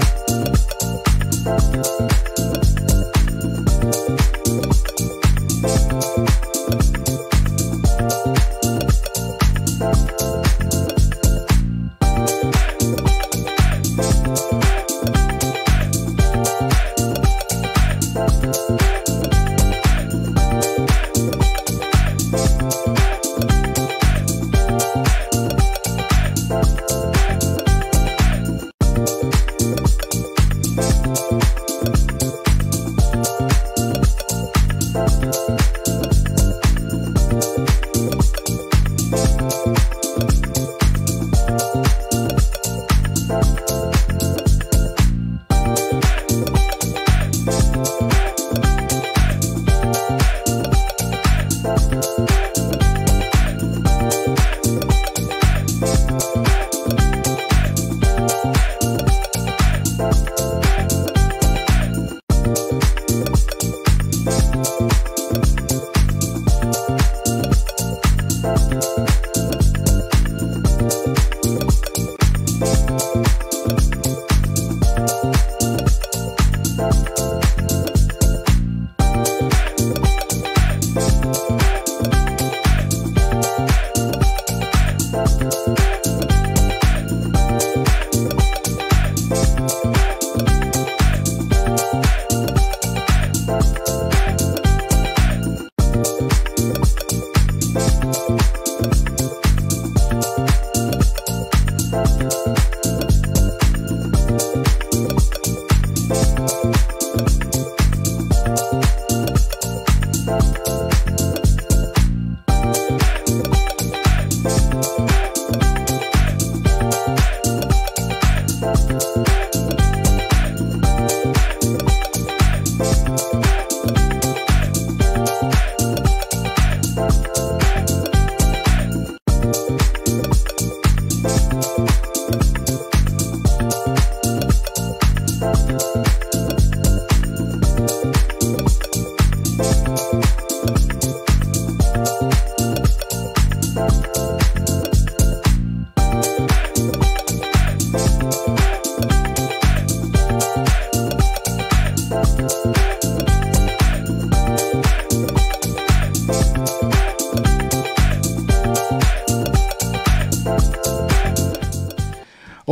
Bye.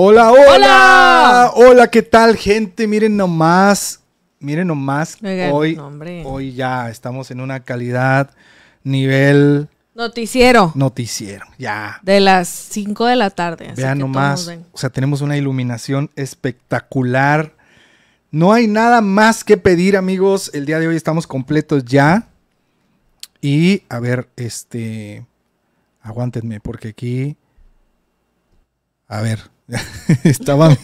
Hola, hola. Hola, ¿qué tal, gente? Miren nomás. Miren nomás. Oigan, hoy, hombre. hoy ya estamos en una calidad, nivel Noticiero. noticiero. Ya. De las 5 de la tarde. Vean nomás. ven. O sea, tenemos una iluminación espectacular. No hay nada más que pedir, amigos. El día de hoy estamos completos ya. Y a ver, este. Aguántenme, porque aquí. A ver. estaba.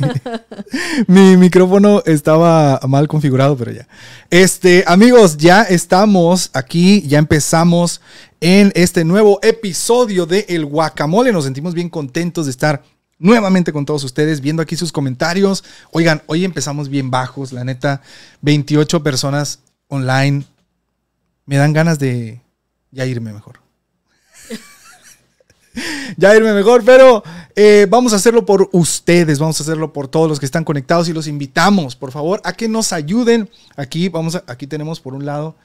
mi, mi micrófono estaba mal configurado, pero ya. Este, amigos, ya estamos aquí. Ya empezamos en este nuevo episodio de El Guacamole. Nos sentimos bien contentos de estar nuevamente con todos ustedes, viendo aquí sus comentarios. Oigan, hoy empezamos bien bajos, la neta, 28 personas online. Me dan ganas de ya irme mejor. ya irme mejor, pero eh, vamos a hacerlo por ustedes, vamos a hacerlo por todos los que están conectados y los invitamos, por favor, a que nos ayuden. Aquí vamos aquí tenemos por un lado,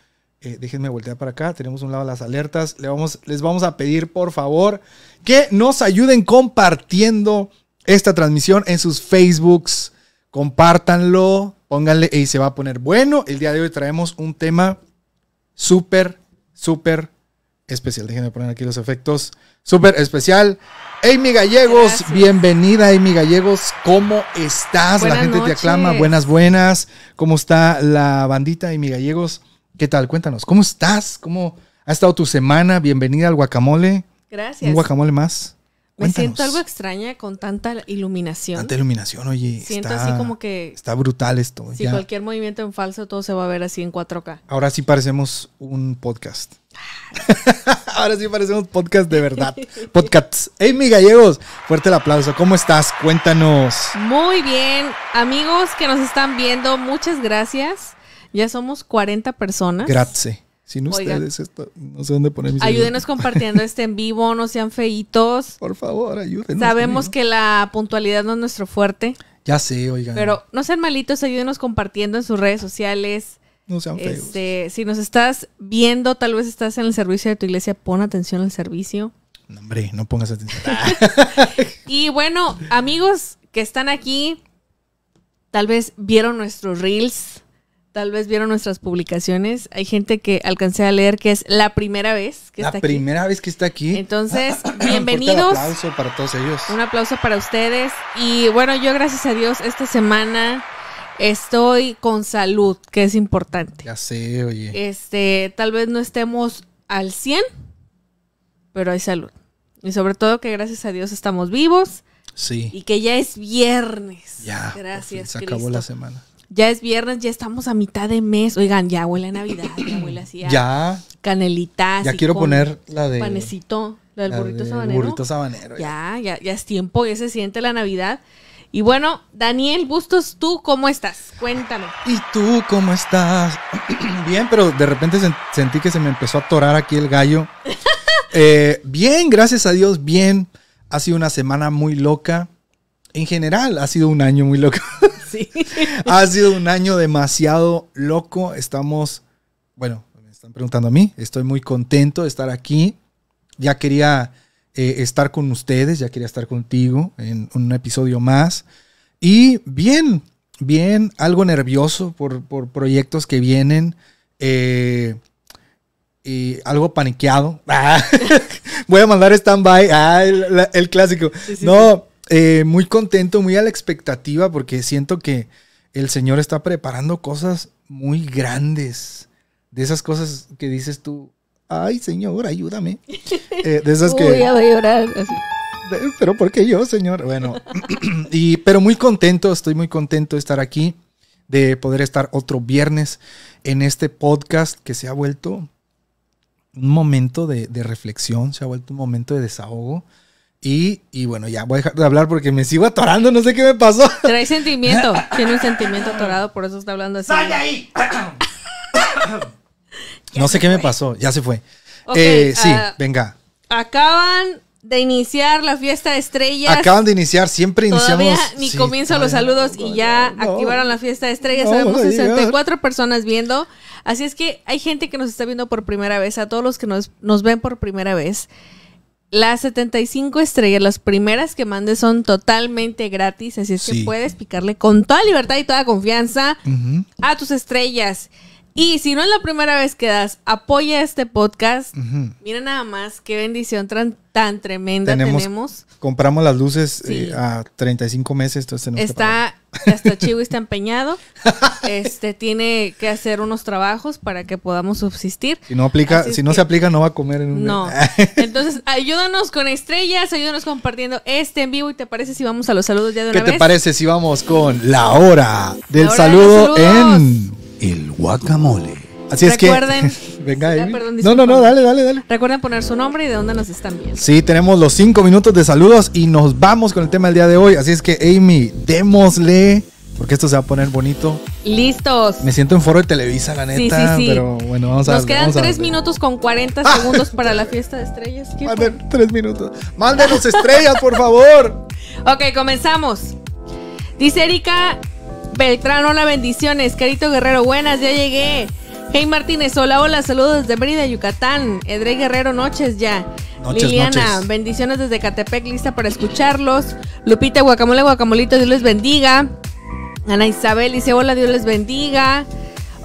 eh, déjenme voltear para acá, tenemos un lado las alertas, les vamos a pedir por favor que nos ayuden compartiendo esta transmisión en sus Facebooks, compártanlo, pónganle y se va a poner bueno. El día de hoy traemos un tema súper, súper especial. Déjenme poner aquí los efectos. Súper especial. Amy Gallegos, Gracias. bienvenida Amy Gallegos. ¿Cómo estás? la gente te aclama. Buenas, buenas. ¿Cómo está la bandita Amy Gallegos? ¿Qué tal? Cuéntanos. ¿Cómo estás? ¿Cómo ha estado tu semana? Bienvenida al guacamole. Gracias. Un guacamole más. Me siento algo extraña con tanta iluminación. Tanta iluminación, oye. Siento está- así como que Está brutal esto. si ya. cualquier movimiento en falso todo se va a ver así en 4K. Ahora sí parecemos un podcast. Ahora sí parecemos podcast de verdad. Podcasts. Amy Gallegos, fuerte el aplauso. ¿Cómo estás? Cuéntanos. Muy bien, amigos que nos están viendo, muchas gracias. Ya somos 40 personas. Grazie. Sin Oigan. ustedes esto, no sé dónde poner mis Ayúdenos compartiendo este en vivo, no sean feitos. Por favor, ayúdenos. Sabemos que la puntualidad no es nuestro fuerte. Ya sé, oigan. Pero no sean malitos, ayúdenos compartiendo en sus redes sociales. No sean feos. Este, si nos estás viendo, tal vez estás en el servicio de tu iglesia, pon atención al servicio. No, hombre, no pongas atención. Y bueno, amigos que están aquí, tal vez vieron nuestros reels, tal vez vieron nuestras publicaciones. Hay gente que alcancé a leer que es la primera vez que La está aquí. primera vez que está aquí. Entonces, bienvenidos. aplauso para todos ellos. Un aplauso para ustedes. Y bueno, yo gracias a Dios esta semana estoy con salud, que es importante. Ya sé, oye. Este, tal vez no estemos al 100, pero hay salud. Y sobre todo que gracias a Dios estamos vivos Sí. y que ya es viernes. Ya. Gracias, Se Cristo. acabó la semana. Ya es viernes, ya estamos a mitad de mes. Oigan, ya huele a Navidad, ya huele así a Ya. canelitas. Ya quiero poner la de. Panecito, la del la burrito sabanero. Burrito sabanero. Ya, ya, ya es tiempo, ya se siente la Navidad. Y bueno, Daniel Bustos, ¿tú cómo estás? Cuéntame. ¿Y tú cómo estás? bien, pero de repente sen- sentí que se me empezó a atorar aquí el gallo. Eh, bien, gracias a Dios, bien. Ha sido una semana muy loca. En general, ha sido un año muy loco. Sí. ha sido un año demasiado loco. Estamos, bueno, me están preguntando a mí. Estoy muy contento de estar aquí. Ya quería eh, estar con ustedes, ya quería estar contigo en un episodio más. Y bien, bien, algo nervioso por, por proyectos que vienen. eh, y algo paniqueado. Ah, Voy a mandar stand-by. Ah, el, clásico. Sí, sí, no, eh, muy contento, muy a la expectativa porque siento que el Señor está preparando cosas muy grandes. De esas cosas que dices tú, ay Señor, ayúdame. Eh, de esas que... Uy, ya voy a llorar. así. De- Pero ¿por qué yo, señor? Bueno, y, pero muy contento, estoy muy contento de estar aquí, de poder estar otro viernes en este podcast que se ha vuelto un momento de, de reflexión, se ha vuelto un momento de desahogo. Y, y bueno, ya voy a dejar de hablar porque me sigo atorando, no sé qué me pasó. Trae sentimiento. Tiene un sentimiento atorado, por eso está hablando así. No sé qué me pasó, ya se fue. Eh, sí, ah, venga. Acaban de iniciar la fiesta de estrellas. Acaban de iniciar, siempre Todavía iniciamos. ni sí, comienzo los saludos no, y ya no, activaron la fiesta de estrellas. No, Sabemos va a llegar. 64 personas viendo. Así es que hay gente que nos está viendo por primera vez. A todos los que nos, nos ven por primera vez. Las 75 estrellas, las primeras que mandes son totalmente gratis. Así es Sí. que puedes picarle con toda libertad y toda confianza a tus estrellas. Y si no es la primera vez que das, apoya este podcast. Mira nada más qué bendición tan, tan tremenda Tenemos- tenemos. Compramos las luces Sí. eh, a 35 meses, entonces tenemos que. Está, hasta Chivo está empeñado. Este tiene que hacer unos trabajos para que podamos subsistir. Si no aplica, Así si no que- se aplica, no va a comer en un No. Entonces, ayúdanos con estrellas, ayúdanos compartiendo este en vivo. ¿Y te parece si vamos a los saludos ya de ¿Qué una te vez? parece si vamos con la hora del hora saludo en el guacamole? Así es Recuerden- que. Venga, perdón, no, no, no, dale, dale, dale. Recuerden poner su nombre y de dónde nos están viendo. Sí, tenemos los cinco minutos de saludos y nos vamos con el tema del día de hoy. Así es que, Amy, démosle, porque esto se va a poner bonito. Listos. Me siento en foro de Televisa, la Sí, neta, sí, sí. pero bueno, vamos a Nos quedan a tres minutos con 40 segundos para la fiesta de estrellas. ¿Qué fue? Manden tres minutos. Mándenos estrellas, por favor. Ok, comenzamos. Dice Erika Beltrán, hola, bendiciones. Carito Guerrero, buenas, ya llegué. Hey Martínez, hola, hola, saludos desde Mérida, Yucatán. Edrey Guerrero, noches ya. Noches, Liliana, noches. bendiciones desde Catepec, lista para escucharlos. Lupita, guacamole, guacamolito, Dios les bendiga. Ana Isabel dice, hola, Dios les bendiga.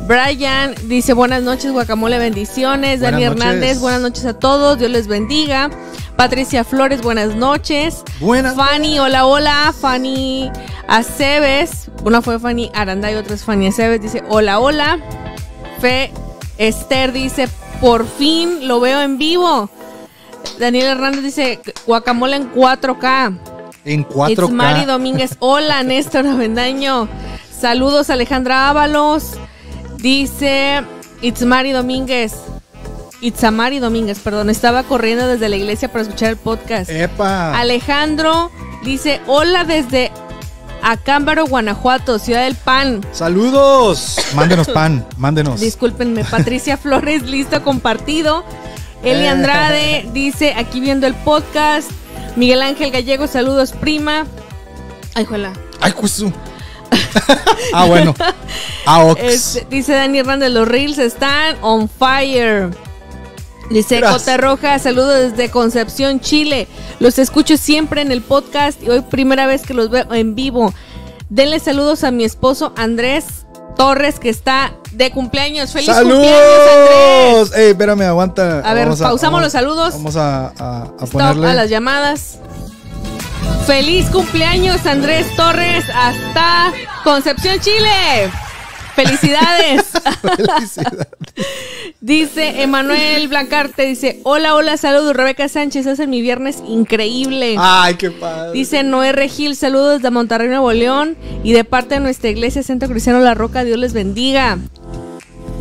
Brian dice, buenas noches, guacamole, bendiciones. Buenas Dani noches. Hernández, buenas noches a todos, Dios les bendiga. Patricia Flores, buenas noches. Buenas Fanny, hola, hola. Fanny Aceves. Una fue Fanny Aranda y otra es Fanny Aceves. Dice, hola, hola. Fe Esther dice, por fin lo veo en vivo. Daniel Hernández dice, guacamole en 4K. En 4K. Itzmari Domínguez, hola Néstor Avendaño. Saludos Alejandra Ábalos. Dice Itzmari Domínguez. Itzamari Domínguez, perdón. Estaba corriendo desde la iglesia para escuchar el podcast. Epa. Alejandro dice, hola desde Acámbaro, Guanajuato, Ciudad del Pan. Saludos. Mándenos pan, mándenos. Discúlpenme, Patricia Flores, listo, compartido. Eli Andrade dice, aquí viendo el podcast. Miguel Ángel Gallego, saludos, prima. Ay, juela. Ay, cusu. Ah, bueno. Aox. Este, dice Dani Hernández, los reels están on fire. Dice Gracias. Cota Roja, saludos desde Concepción, Chile. Los escucho siempre en el podcast y hoy primera vez que los veo en vivo. Denle saludos a mi esposo Andrés Torres que está de cumpleaños. ¡Feliz cumpleaños, Andrés! ¡Saludos! Ey, espérame, aguanta. A ver, pausamos los saludos. Vamos a, a, a Stop ponerle. a las llamadas. ¡Feliz cumpleaños, Andrés Torres! Hasta Concepción, Chile. ¡Felicidades! Felicidades. Dice Emanuel Blancarte, dice, hola, hola, saludos, Rebeca Sánchez, hacen mi viernes increíble. Ay, qué padre. Dice Noé Regil, saludos desde Monterrey, Nuevo León, y de parte de nuestra iglesia Centro Cristiano La Roca, Dios les bendiga.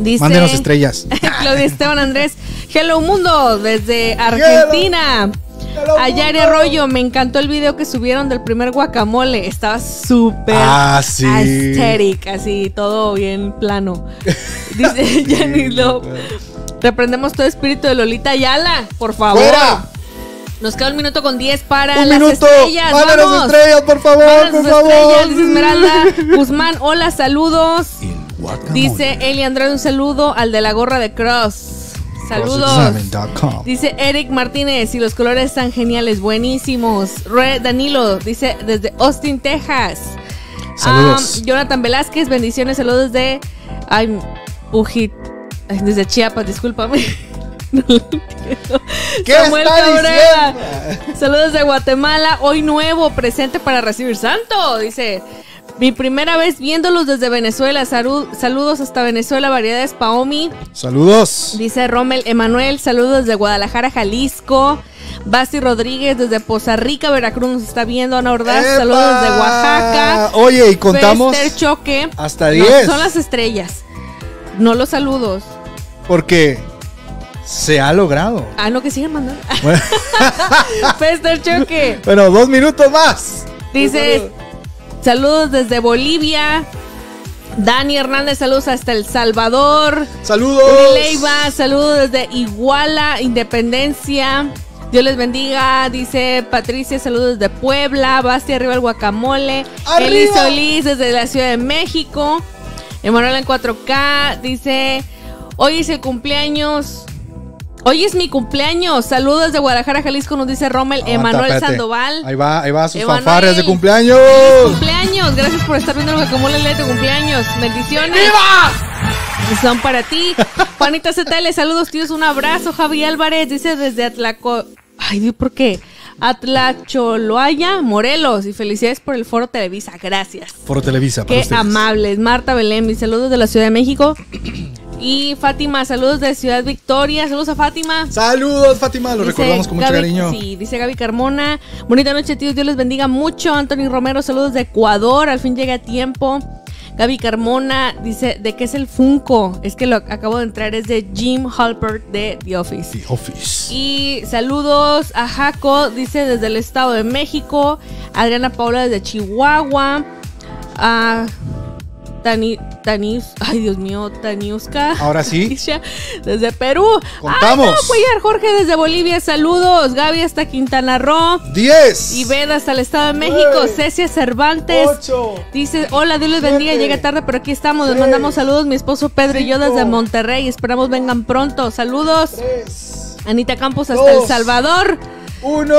Dice Mándenos estrellas. Claudia Esteban Andrés, hello mundo, desde Argentina. Hello, Ayari mundo. Arroyo, me encantó el video que subieron del primer guacamole. Estaba súper Ah, sí. aesthetic, así, todo bien plano. Dice Jenny Love. Reprendemos todo espíritu de Lolita Ayala, por favor. ¡Fuera! Nos queda un minuto con 10 para Un las minuto. estrellas. Mándenos ¡Vamos! estrellas, por favor, Mándanos por favor. estrellas, dice Esmeralda. Guzmán, hola, saludos. El guacamole. Dice Eli Andrade, un saludo al de la gorra de Cross. Saludos. Dice Eric Martínez, y los colores están geniales, buenísimos. Re Danilo, dice desde Austin, Texas. Saludos. Um, Jonathan Velázquez, bendiciones, saludos desde. Ay, Pujit. desde Chiapas, discúlpame. No lo. ¿Qué Samuel Cabrera. Saludos de Guatemala, hoy nuevo, presente para recibir santo, dice. Mi primera vez viéndolos desde Venezuela. Salud- saludos hasta Venezuela, variedades Paomi. Saludos. Dice Rommel Emanuel, saludos desde Guadalajara, Jalisco. Basti Rodríguez desde Poza Rica, Veracruz nos está viendo. Ana Ordaz, ¡Epa! saludos desde Oaxaca. Oye, y contamos Fester Choque. hasta No, 10. son las estrellas. No los saludos. porque se ha logrado. Ah, no, que sigan mandando. Bueno, Fester Choque. bueno, dos minutos más. Dice, saludos desde Bolivia. Dani Hernández, saludos hasta El Salvador. Saludos. Uri Leiva, saludos desde Iguala, Independencia. Dios les bendiga, dice Patricia, saludos desde Puebla. Basti, arriba el guacamole. ¡Arriba! Eli Solís desde la Ciudad de México. Emanuel en 4K dice: Hoy es el cumpleaños. Hoy es mi cumpleaños. Saludos desde Guadalajara, Jalisco, nos dice Rommel Aguanta, Emanuel. Sandoval. Ahí va, ahí va sus Emanuel. fanfarrias de cumpleaños. cumpleaños. Gracias por estar viendo guacamole el día de tu cumpleaños. Bendiciones. Son para ti. Juanita ZL, saludos, tíos. Un abrazo. Javi Álvarez dice desde Atlaco. Ay, Dios, ¿por qué? Atlacholoaya, Morelos. Y felicidades por el foro Televisa. Gracias. Foro Televisa. para Qué ustedes. amables. Marta Belén, mis saludos de la Ciudad de México. Y Fátima, saludos de Ciudad Victoria. Saludos a Fátima. Saludos, Fátima. Lo Dice recordamos con mucho Gaby- cariño. Sí, dice Gaby Carmona. Bonita noche, tíos. Dios les bendiga mucho. Anthony Romero, saludos de Ecuador. Al fin llega a tiempo. Gaby Carmona dice, ¿de qué es el Funko? Es que lo acabo de entrar, es de Jim Halpert de The Office. The Office. Y saludos a Jaco, dice desde el Estado de México. Adriana Paula desde Chihuahua. A Tani, Tanis, ay Dios mío, Taniuska. Ahora sí. Desde Perú. Contamos. Ay, no, Cuellar Jorge desde Bolivia, saludos. Gaby hasta Quintana Roo. 10. Y Veda hasta el Estado de México. Cecia Cervantes. 8. Dice, hola, Dios les bendiga, llegué tarde, pero aquí estamos. Les mandamos saludos, mi esposo Pedro y yo desde Monterrey. Esperamos vengan pronto. Saludos. 3. Anita Campos hasta El. Salvador. 1.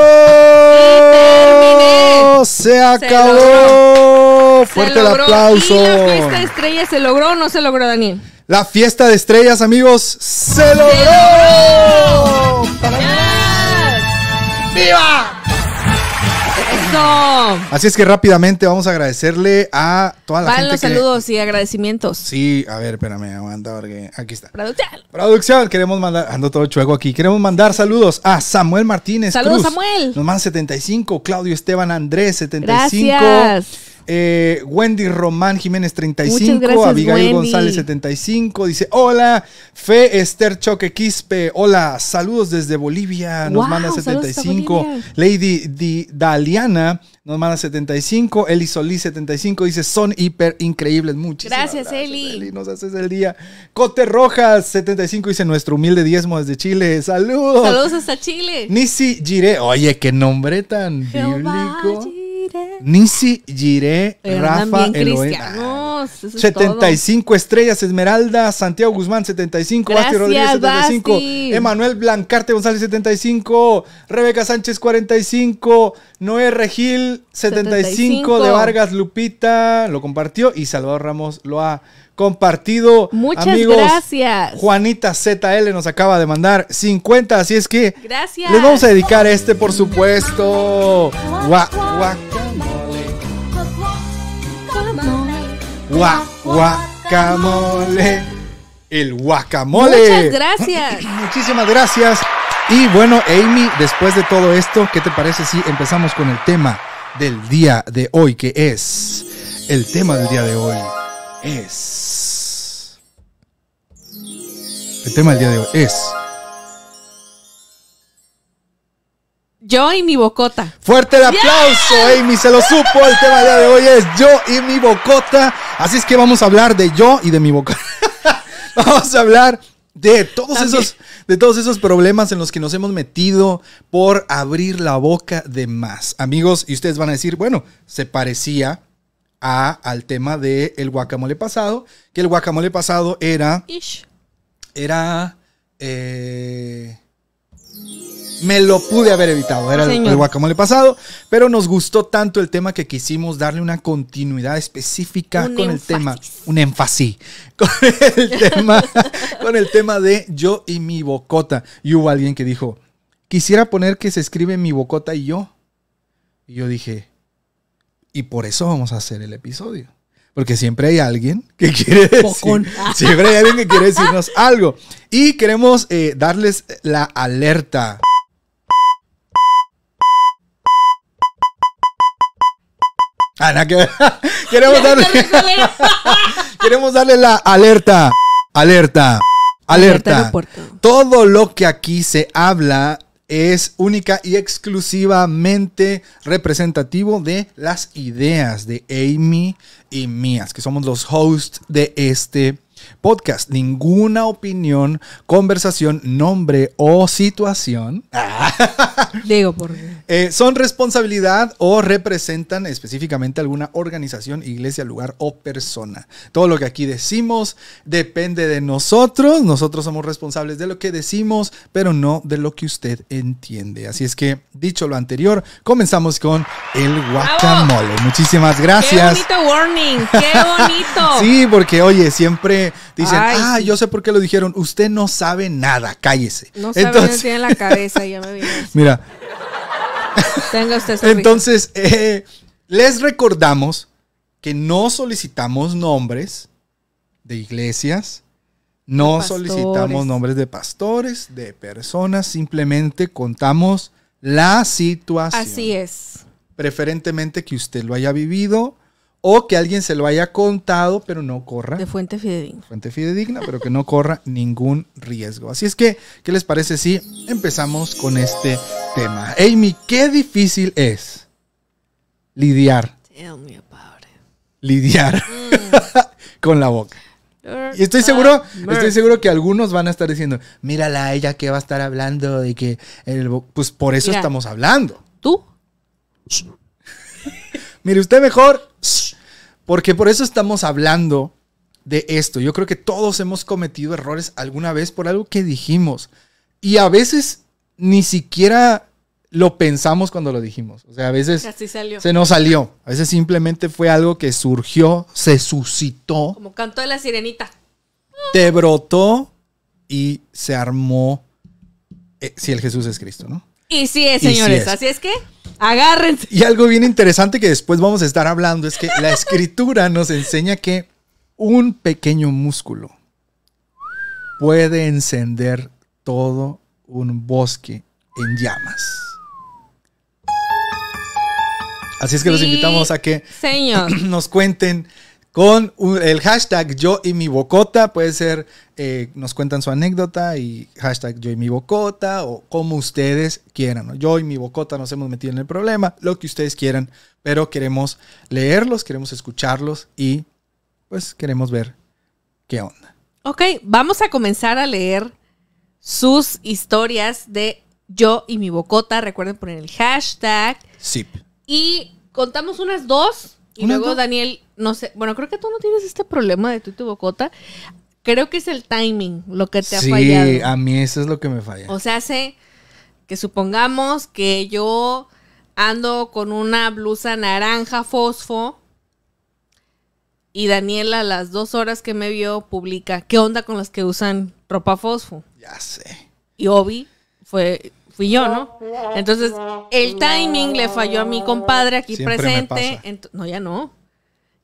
terminé. Se acabó. Se Fuerte el aplauso. ¿Y la fiesta de estrellas se logró o no se logró, Daniel? La fiesta de estrellas, amigos, se logró. ¡Viva! Eso. Así es que rápidamente vamos a agradecerle a toda la Van gente los que... saludos y agradecimientos. Sí, a ver, espérame, aguanta porque aquí está. Producción. Producción, queremos mandar, ando todo chueco aquí, queremos mandar saludos a Samuel Martínez. Saludos, Cruz. Samuel. Nos manda 75, Claudio Esteban Andrés 75, Gracias. Eh, Wendy Román Jiménez 35, Muchas gracias, Abigail Wendy. González 75, dice hola, Fe Esther Choque Quispe, hola, saludos desde Bolivia, nos Wow, manda saludos hasta 75, Bolivia. Lady Di- Daliana nos manda 75, Eli Solís 75, dice son hiper increíbles, muchísimas Gracias, Eli. nos haces el día. Cote Rojas 75 dice nuestro humilde diezmo desde Chile, saludos. Saludos hasta Chile. Nisi Gire, oye, qué nombre tan bíblico. Nisi Giré, Rafa bien Eloen. cristianos, eso es 75 estrellas, Esmeralda, Santiago Guzmán, 75, Basti Gracias, Rodríguez, 75, Basti. Emanuel Blancarte González, 75, Rebeca Sánchez, 45, Noé Regil, 75, 75. de Vargas Lupita, lo compartió y Salvador Ramos lo ha compartido. Muchas Amigos, gracias. Juanita ZL nos acaba de mandar 50, así es que Gracias. les vamos a dedicar este, por supuesto. Gua- guacamole. Gua- guacamole. El guacamole. Muchas gracias. Muchísimas gracias. Y bueno, Amy, después de todo esto, ¿qué te parece si empezamos con el tema del día de hoy? Que es. El tema del día de hoy es. El tema del día de hoy es. Yo y mi bocota. Fuerte el aplauso, Amy, se lo supo. El tema del día de hoy es yo y mi bocota. Así es que vamos a hablar de yo y de mi bocota. vamos a hablar de todos También. esos de todos esos problemas en los que nos hemos metido por abrir la boca de más. Amigos, y ustedes van a decir, bueno, se parecía a, al tema del el guacamole pasado, que el guacamole pasado era Ish. Era. eh, me lo pude haber evitado. Era el, el guacamole pasado. Pero nos gustó tanto el tema que quisimos darle una continuidad específica Un con énfasis. el tema. Un énfasis. Con el tema. con el tema de yo y mi bocota. Y hubo alguien que dijo: Quisiera poner que se escribe mi bocota y yo. Y yo dije. Y por eso vamos a hacer el episodio. Porque siempre hay alguien que quiere decir, siempre hay alguien que quiere decirnos algo. Y queremos eh, darles la alerta. Ah, nada que queremos, darle, queremos darle la alerta. Alerta. Alerta. Todo lo que aquí se habla es única y exclusivamente representativo de las ideas de Amy y mías, que somos los hosts de este podcast. Ninguna opinión, conversación, nombre o situación Digo, por. eh, son responsabilidad o representan específicamente alguna organización, iglesia, lugar o persona. Todo lo que aquí decimos depende de nosotros. Nosotros somos responsables de lo que decimos, pero no de lo que usted entiende. Así es que, dicho lo anterior, comenzamos con el guacamole. Muchísimas ¡Qué gracias. bonito warning! ¡Qué bonito! Sí, porque oye, siempre dicen, Ay, ah, yo sé por qué lo dijeron. Usted no sabe nada, cállese. No sabe Entonces, tiene la cabeza, ya me vino. mira, Tenga usted su. Entonces, eh, les recordamos que no solicitamos nombres de iglesias, no solicitamos nombres de pastores, de personas, simplemente contamos la situación. Así es. Preferentemente que usted lo haya vivido o que alguien se lo haya contado, pero no corra De fuente fidedigna. fuente fidedigna, pero que no corra ningún riesgo. Así es que, ¿qué les parece si empezamos con este tema? Amy, qué difícil es lidiar, Tell me about it. lidiar Mm. con la boca. Y estoy seguro, estoy seguro que algunos van a estar diciendo, mírala, ella que va a estar hablando de que el bo-". pues por eso Mira. estamos hablando. ¿Tú? Mire, usted mejor, porque por eso estamos hablando de esto. Yo creo que todos hemos cometido errores alguna vez por algo que dijimos. Y a veces ni siquiera lo pensamos cuando lo dijimos. O sea, a veces Así salió. se nos salió. A veces simplemente fue algo que surgió, se suscitó, Como canto de la sirenita. te brotó y se armó. eh, si el Jesús es Cristo, ¿no? Y sí es, sí señores. es. Así es que agárrense. Y algo bien interesante que después vamos a estar hablando es que la escritura nos enseña que un pequeño músculo puede encender todo un bosque en llamas. Así es que los invitamos a que Señor. nos cuenten con un- el hashtag yo y mi bocota. Puede ser, eh, nos cuentan su anécdota y hashtag yo y mi bocota o como ustedes quieran. ¿no? Yo y mi bocota nos hemos metido en el problema, lo que ustedes quieran, pero queremos leerlos, queremos escucharlos y pues queremos ver qué onda. Ok, vamos a comenzar a leer sus historias de yo y mi bocota. Recuerden poner el hashtag. Sí. Y contamos unas dos y ¿Unas luego? Daniel, no sé, bueno, creo que tú no tienes este problema de tu y tu bocota. Creo que es el timing lo que te ha sí, fallado. a mí eso es lo que me falla. O sea, hace que supongamos que yo ando con una blusa naranja fosfo y Daniela a las dos horas que me vio publica, ¿qué onda con los que usan ropa fosfo? Ya sé. Y Obi fue, fui yo, ¿no? Entonces, el timing le falló a mi compadre aquí Siempre presente. no, ya no.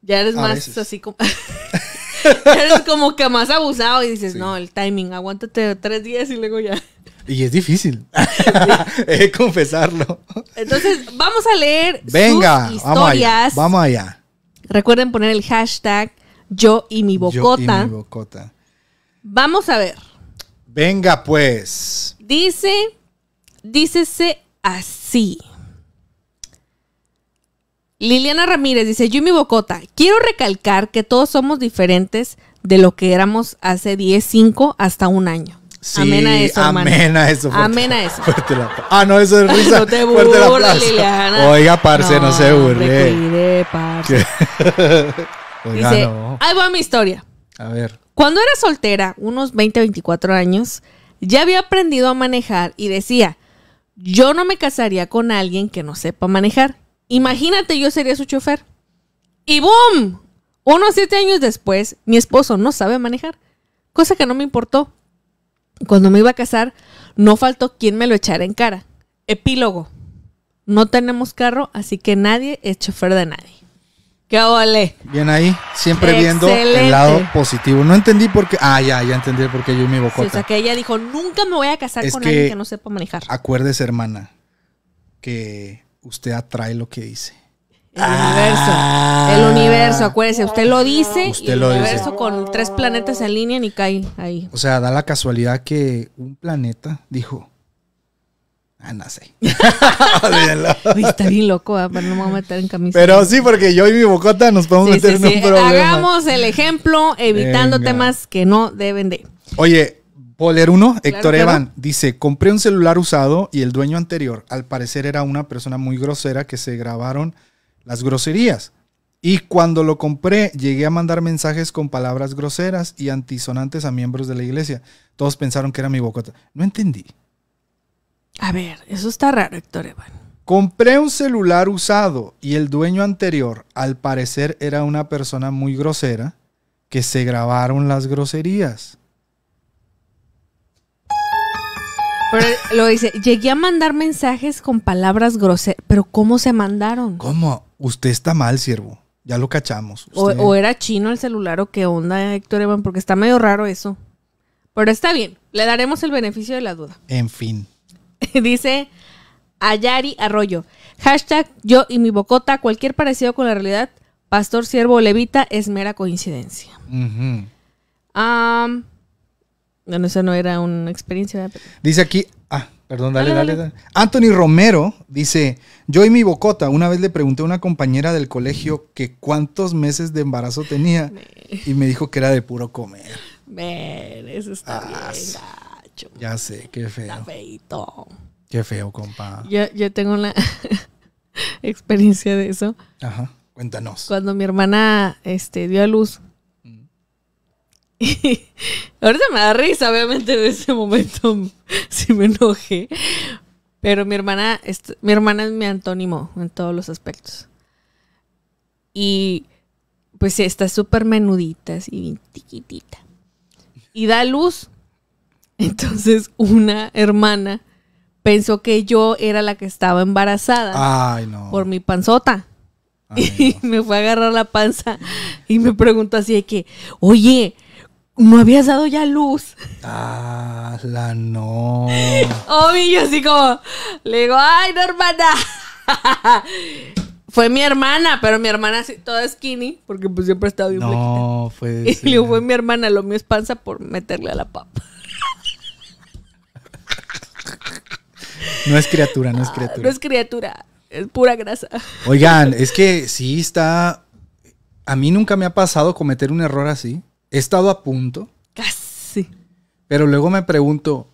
Ya eres A más veces. así como... ya eres como que más abusado y dices, Sí. no, el timing, aguántate tres días y luego ya. Y es difícil. De confesarlo. Entonces, vamos a leer Venga, sus vamos allá. historias. Vamos allá. Recuerden poner el hashtag yo y mi Yo bocota. y mi bocota. Vamos a ver. Venga, pues. Dice, dícese así. Liliana Ramírez dice, yo y mi bocota, quiero recalcar que todos somos diferentes de lo que éramos hace 10, 5 hasta un año. Sí, amén a eso, hermana. amén a eso. fuerte- Amén a eso. la- ah, no, eso es risa. No te burles. Liliana. Oiga, parce, no, se burle. cuide, parce. Oiga, Dice, no. ahí va mi historia. A ver. Cuando era soltera, unos 20 24 años, ya había aprendido a manejar y decía, yo no me casaría con alguien que no sepa manejar. Imagínate, yo sería su chofer. Y ¡boom! Unos 7 años después, mi esposo no sabe manejar, cosa que no me importó. Cuando me iba a casar, no faltó quien me lo echara en cara. Epílogo. No tenemos carro, así que nadie es chofer de nadie. ¡Qué ole! Bien ahí, siempre viendo el lado positivo. No entendí por qué. Ah, ya, ya entendí por qué yo Sí, bocota. o sea que ella dijo, nunca me voy a casar Es con que- alguien que no sepa manejar. Acuérdese, hermana, que usted atrae lo que dice. El universo. El universo, acuérdese, usted lo dice Ah. Usted y el lo dice. universo con tres planetas se alinean y cae ahí. O sea, da la casualidad que un planeta dijo. Ah, no sé. Uy, está bien loco, ¿eh? pero no me voy a meter en camisa. Pero sí, porque yo y mi bocota nos podemos Sí, meter sí, en sí. un problema. Hagamos el ejemplo evitando Venga. temas que no deben de. Oye, Poler 1, Héctor claro. Evan, dice, compré un celular usado y el dueño anterior, al parecer era una persona muy grosera que se grabaron las groserías. Y cuando lo compré, llegué a mandar mensajes con palabras groseras y antisonantes a miembros de la iglesia. Todos pensaron que era mi bocota. No entendí. A ver, eso está raro, Héctor Evan. Compré un celular usado y el dueño anterior, al parecer, era una persona muy grosera que se grabaron las groserías. Pero lo dice, llegué a mandar mensajes con palabras groseras, pero ¿cómo se mandaron? ¿Cómo? Usted está mal, siervo. Ya lo cachamos. O, o era chino el celular o qué onda, Héctor Evan, porque está medio raro eso. Pero está bien, le daremos el beneficio de la duda. En fin. Dice Ayari Arroyo. Hashtag yo y mi bocota, cualquier parecido con la realidad, pastor, siervo o levita, es mera coincidencia. Ujú. Am, bueno, eso no era una experiencia. Dice aquí, ah, perdón, dale, Dale, dale, dale. Anthony Romero dice, yo y mi bocota, una vez le pregunté a una compañera del colegio que cuántos meses de embarazo tenía y me dijo que era de puro comer. Ven, eso está Ah, bien Ya sé, qué Está feo. feito. Qué feo, compa. Yo, yo tengo una experiencia de eso. Ajá, cuéntanos. Cuando mi hermana este, dio a luz. Mm. Y ahorita me da risa, obviamente en ese momento sí me enojé. Pero mi hermana, mi hermana es mi antónimo en todos los aspectos. Y pues sí, está súper menudita, así bien chiquitita. Y da a luz. Entonces una hermana pensó que yo era la que estaba embarazada Ay, no. por mi panzota. Ay, Y me fue a agarrar la panza y me preguntó así de que, oye, ¿no habías dado ya luz? Ah, la no. Obvio, y yo así como, le digo, ay, no, hermana. Fue mi hermana, pero mi hermana así, toda skinny, porque pues siempre ha estado bien. No, fue. Y le digo, fue mi hermana, lo mío es panza por meterle a la papa. No es criatura, no es No criatura. es criatura, es pura grasa. Oigan, es que sí está. A mí nunca me ha pasado cometer un error así. He estado a punto, Casi. pero luego me pregunto,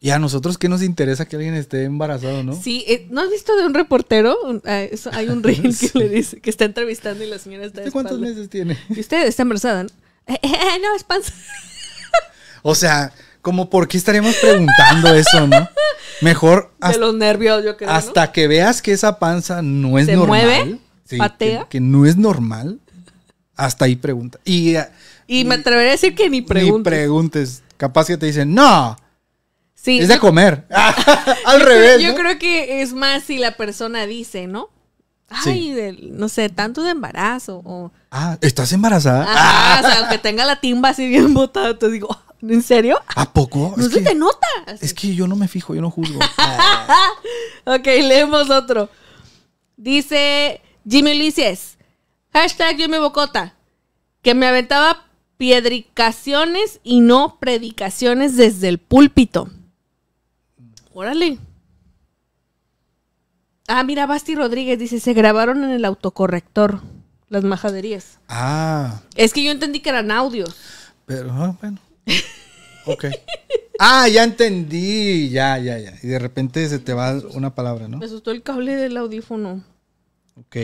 Y a nosotros, ¿qué nos interesa que alguien esté embarazado, no? Sí, eh, ¿no has visto de un reportero? Eso- hay un reel que Sí. le dice que está entrevistando y la señora está ¿Usted cuántos meses tiene? Y usted está embarazada, ¿no? Eh, eh, no, es panza. O sea, como por qué estaríamos preguntando eso, ¿no? Mejor De hasta, los nervios, yo creo, ¿no? hasta que veas que esa panza no es ¿Se normal. mueve? sí, ¿Patea? Que, que no es normal. Hasta ahí pregunta. Y Y me atrevería a decir que ni ni pregunto. preguntes. Capaz que te dicen, no, sí, es de comer. Al yo revés. creo- Yo creo que es más si la persona dice, ¿no? Sí. Ay, no sé, tanto de embarazo o... Ah, ¿estás embarazada? Ajá, o sea, aunque tenga la timba así bien botada, te digo, ¿en serio? ¿A poco? No es, se que, te nota. Es que yo no me fijo, yo no juzgo. Ok, leemos otro. Dice Jimmy Ulises. Hashtag yo me bocota. Que me aventaba piedricaciones y no predicaciones desde el púlpito. Órale. Ah, mira, Basti Rodríguez dice, se grabaron en el autocorrector. Las majaderías. ah, Es que yo entendí que eran audios. pero ah, bueno. Ok. Ah, ya entendí. Ya, ya, ya. Y de repente se te va una palabra, ¿no? Me asustó el cable del audífono. Ok.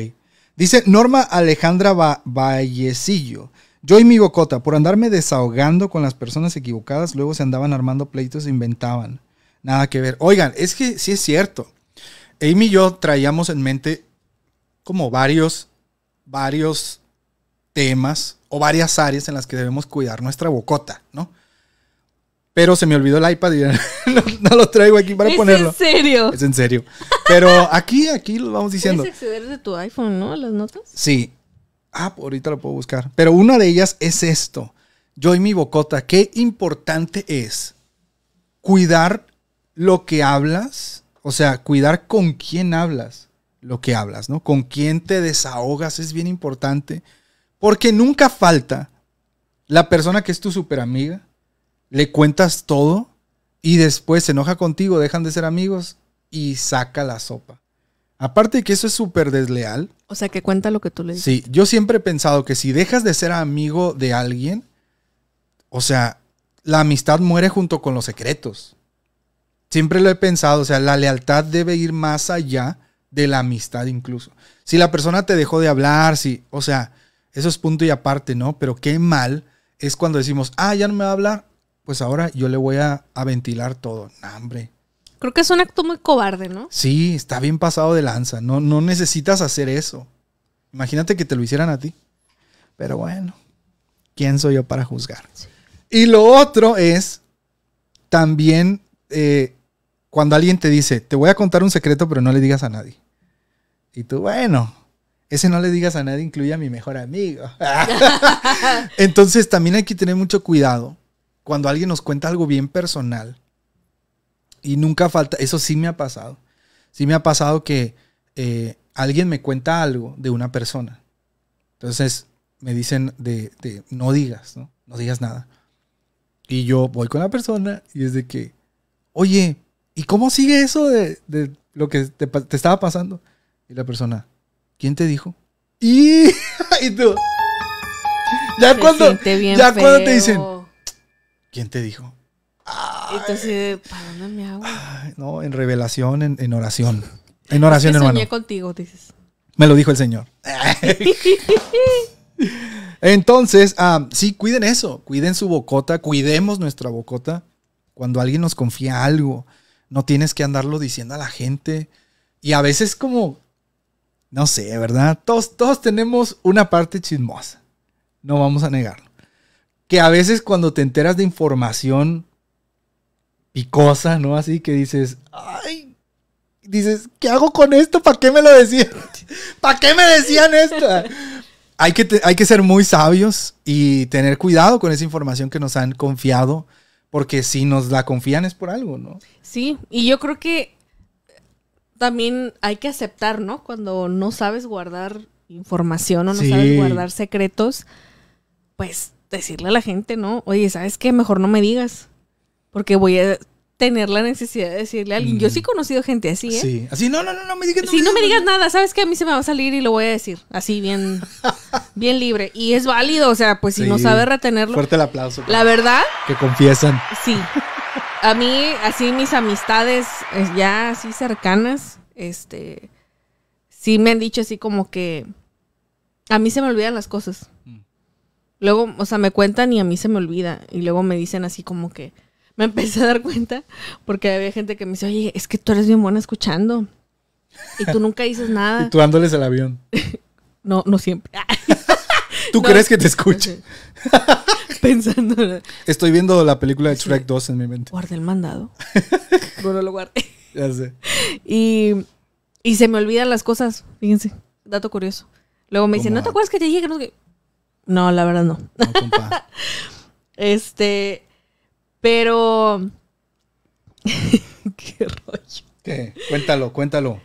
Dice Norma Alejandra Ba- Vallecillo. Yo y mi bocota, por andarme desahogando con las personas equivocadas, luego se andaban armando pleitos e inventaban. Nada que ver. Oigan, es que sí es cierto. Amy y yo traíamos en mente como varios, varios temas o varias áreas en las que debemos cuidar nuestra bocota, ¿no? Pero se me olvidó el iPad y no, no lo traigo aquí para ¿Es ponerlo. en serio? Es en serio. Pero aquí, aquí lo vamos diciendo. Puedes acceder de tu iPhone, ¿no? A las notas. Sí. Ah, ahorita lo puedo buscar. Pero una de ellas es esto. Yo y mi bocota, qué importante es cuidar lo que hablas, o sea, cuidar con quién hablas lo que hablas, ¿no? Con quién te desahogas es bien importante, porque nunca falta la persona que es tu super amiga, le cuentas todo y después se enoja contigo, dejan de ser amigos y saca la sopa. Aparte de que eso es súper desleal, O sea, que cuenta lo que tú le dices. Sí, yo siempre he pensado que si dejas de ser amigo de alguien, o sea, la amistad muere junto con los secretos. Siempre lo he pensado, o sea, la lealtad debe ir más allá de la amistad incluso. Si la persona te dejó de hablar, si, o sea, eso es punto y aparte, ¿no? Pero qué mal es cuando decimos, ah, ya no me va a hablar, pues ahora yo le voy a, a ventilar todo. Nah, hombre. Creo que es un acto muy cobarde, ¿no? Sí, está bien pasado de lanza. No, no necesitas hacer eso. Imagínate que te lo hicieran a ti. Pero bueno, ¿quién soy yo para juzgar? Y lo otro es también eh, cuando alguien te dice, te voy a contar un secreto, pero no le digas a nadie. Y tú, bueno, ese no le digas a nadie incluye a mi mejor amigo. Entonces también hay que tener mucho cuidado cuando alguien nos cuenta algo bien personal. Y nunca falta, eso sí me ha pasado. Sí me ha pasado que eh, alguien me cuenta algo de una persona. Entonces me dicen de, de no digas, ¿no? No digas nada. Y yo voy con la persona y es de que, oye, ¿y cómo sigue eso de, de lo que te, te estaba pasando? Y la persona, ¿quién te dijo? Y, y tú, ya Se cuando, ya cuando te dicen, ¿quién te dijo? Y tú así de, ¿para dónde me hago? Ay, no, en revelación, en, en oración. En oración, Que hermano. soñé contigo, dices. Me lo dijo el Señor. Entonces, ah, sí, cuiden eso. Cuiden su bocota. Cuidemos nuestra bocota. Cuando alguien nos confía algo, no tienes que andarlo diciendo a la gente. Y a veces como, no sé, ¿verdad? Todos, todos tenemos una parte chismosa. No vamos a negarlo. Que a veces cuando te enteras de información picosa, ¿no? Así que dices, ay, dices, ¿qué hago con esto? ¿Para qué me lo decían? ¿Para qué me decían esto? Hay que, hay que ser muy sabios y tener cuidado con esa información que nos han confiado, porque si nos la confían es por algo, ¿no? Sí, y yo creo que también hay que aceptar, ¿no? Cuando no sabes guardar información o no Sí. sabes guardar secretos, pues decirle a la gente, ¿no? Oye, ¿sabes qué? Mejor no me digas. Porque voy a tener la necesidad de decirle a alguien. Yo sí he conocido gente así, ¿eh? Sí. Así, no, no, no, no me digas. Si no me digas nada, ¿sabes qué? A mí se me va a salir y lo voy a decir. Así, bien, bien libre. Y es válido, o sea, pues si no sabe retenerlo. Fuerte el aplauso. La verdad, Que confiesan. sí. a mí, así mis amistades eh, ya así cercanas, este, sí me han dicho así como que a mí se me olvidan las cosas. Mm. Luego, o sea, me cuentan y a mí se me olvida. Y luego me dicen así como que me empecé a dar cuenta porque había gente que me dice, oye, es que tú eres bien buena escuchando. Y tú nunca dices Y nada. tú dándoles el avión. No, no siempre. ¿Tú No. crees que te escuche? Pensando, Estoy viendo la película de Shrek 2 en mi mente. guardé el mandado. Bueno, lo guardé. Ya sé. Y, y se me olvidan las cosas, fíjense, dato curioso. Luego me dicen. ¿no te acuerdas que te dije que no? sé qué?" No, la verdad no. No, compa. Este, pero... Qué rollo. ¿Qué? Cuéntalo, cuéntalo.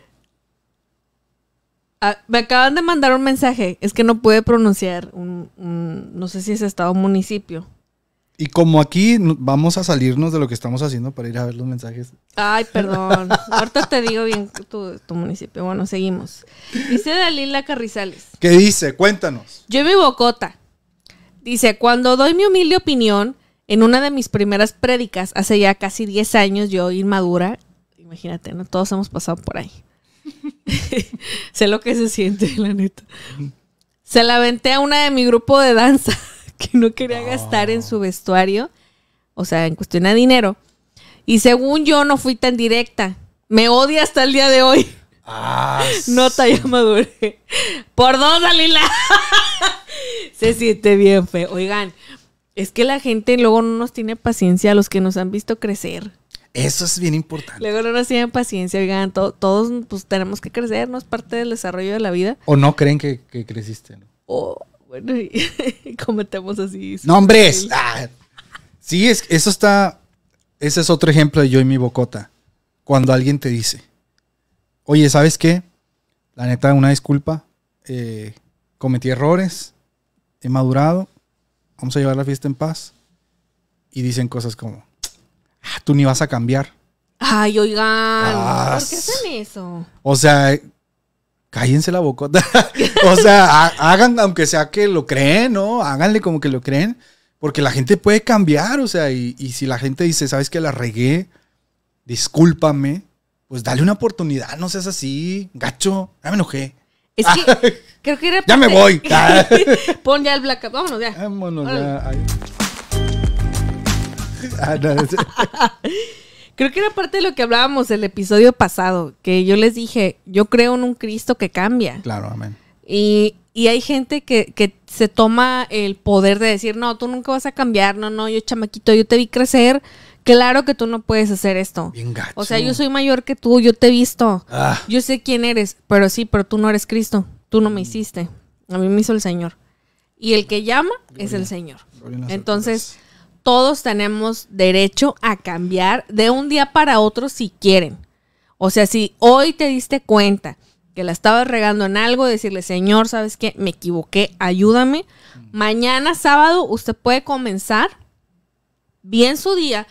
Ah, me acaban de mandar un mensaje, es que no puede pronunciar un, un- no sé si es estado o municipio. Y como aquí vamos a salirnos de lo que estamos haciendo para ir a ver los mensajes. Ay, perdón. Ahorita te digo bien tu, tu municipio. Bueno, seguimos. Dice Dalila Carrizales. ¿Qué dice? Cuéntanos. Yo mi bocota. Dice, cuando doy mi humilde opinión, en una de mis primeras prédicas, hace ya casi 10 años, yo inmadura, imagínate, ¿no? Todos hemos pasado por ahí. sé lo que se siente, la neta. Se la aventé a una de mi grupo de danza que no quería gastar en su vestuario, o sea, en cuestión de dinero. Y según yo no fui tan directa. Me odia hasta el día de hoy. Ah, Nota ya maduré. Por dos, Dalila. Se siente bien feo. Oigan, es que la gente luego no nos tiene paciencia, los que nos han visto crecer. Eso es bien importante. Luego no nos tienen paciencia, oigan, to- todos pues tenemos que crecer, no es parte del desarrollo de la vida. ¿O no creen que, que creciste? no? O, bueno, y, y cometemos así. ¡Nombres! Ah. Sí, es, eso está. Ese es otro ejemplo de yo y mi bocota. Cuando alguien te dice, oye, ¿sabes qué? La neta, una disculpa. eh, cometí errores. He madurado. Vamos a llevar la fiesta en paz. Y dicen cosas como, ah, tú ni vas a cambiar. Ay, oigan, Ah, ¿por qué hacen eso? O sea, cállense la bocota. o sea, ha- hagan, aunque sea que lo creen, ¿no? Háganle como que lo creen. Porque la gente puede cambiar, o sea, y, y si la gente dice, ¿sabes que la regué? Discúlpame. Pues dale una oportunidad, no seas así, gacho. Ya me enojé. Es que creo que era Ya me voy. Pon ya el black vámonos ya. Vámonos ya. Ay. Ah, no, Creo que era parte de lo que hablábamos el episodio pasado, que yo les dije, yo creo en un Cristo que cambia. claro, amén. Y, y hay gente que, que se toma el poder de decir, no, tú nunca vas a cambiar, no, no, yo chamaquito, yo te vi crecer, claro que tú no puedes hacer esto. Bien gacho. O sea, yo soy mayor que tú, yo te he visto, Ah, yo sé quién eres, pero sí, pero tú no eres Cristo, tú no me hiciste, a mí me hizo el Señor. Y el que llama es el Señor. gloria Entonces, todos tenemos derecho a cambiar de un día para otro si quieren. O sea, si hoy te diste cuenta que la estabas regando en algo, decirle, Señor, ¿sabes qué? Me equivoqué, ayúdame. Mañana sábado usted puede comenzar bien su día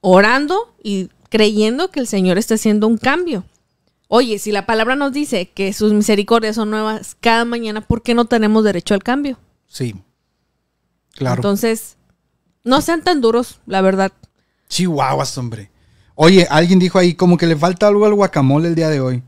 orando y creyendo que el Señor está haciendo un cambio. Oye, si la palabra nos dice que sus misericordias son nuevas cada mañana, ¿por qué no tenemos derecho al cambio? Sí. Claro. Entonces, no sean tan duros, la verdad. Chihuahuas, hombre. Oye, alguien dijo ahí como que le falta algo al guacamole el día de hoy.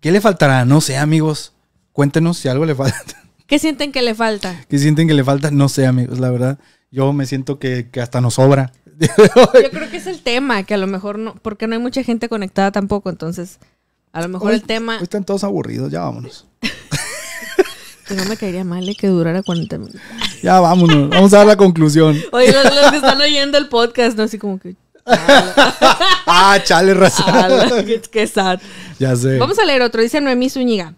¿Qué le faltará? No sé, amigos. Cuéntenos si algo le falta. ¿Qué sienten que le falta? ¿Qué sienten que le falta? No sé, amigos, la verdad. Yo me siento que, que hasta nos sobra. Yo creo que es el tema, que a lo mejor no, porque no hay mucha gente conectada tampoco, entonces a lo mejor Hoy- el tema, Hoy están todos aburridos, ya vámonos. que no me caería mal eh, que durara 40 minutos. Ya vámonos. Vamos a dar la conclusión. Oye, los, los que están oyendo el podcast, no así como que... Ah, chale, raza. qué sad. Ya sé. Vamos a leer otro, dice Noemí Zúñiga.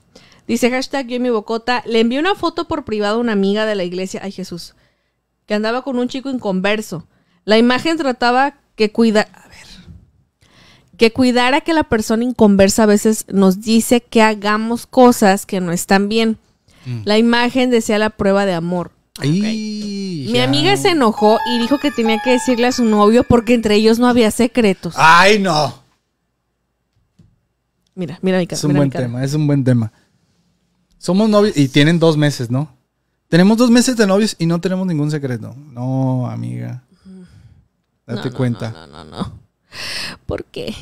Dice hashtag yo y mi bocota. Le envié una foto por privado a una amiga de la iglesia, ay Jesús, que andaba con un chico inconverso. La imagen trataba que cuida, a ver, que cuidara que la persona inconversa a veces nos dice que hagamos cosas que no están bien. Mm. La imagen decía la prueba de amor. Mi ya. amiga se enojó y dijo que tenía que decirle a su novio porque entre ellos no había secretos. Ay, no. Mira, mira mi cara. Es un buen tema, es un buen tema. Somos novios y tienen dos meses, ¿no? Tenemos dos meses de novios y no tenemos ningún secreto. No, amiga. Date no, cuenta. No, no, no, no. ¿Por qué?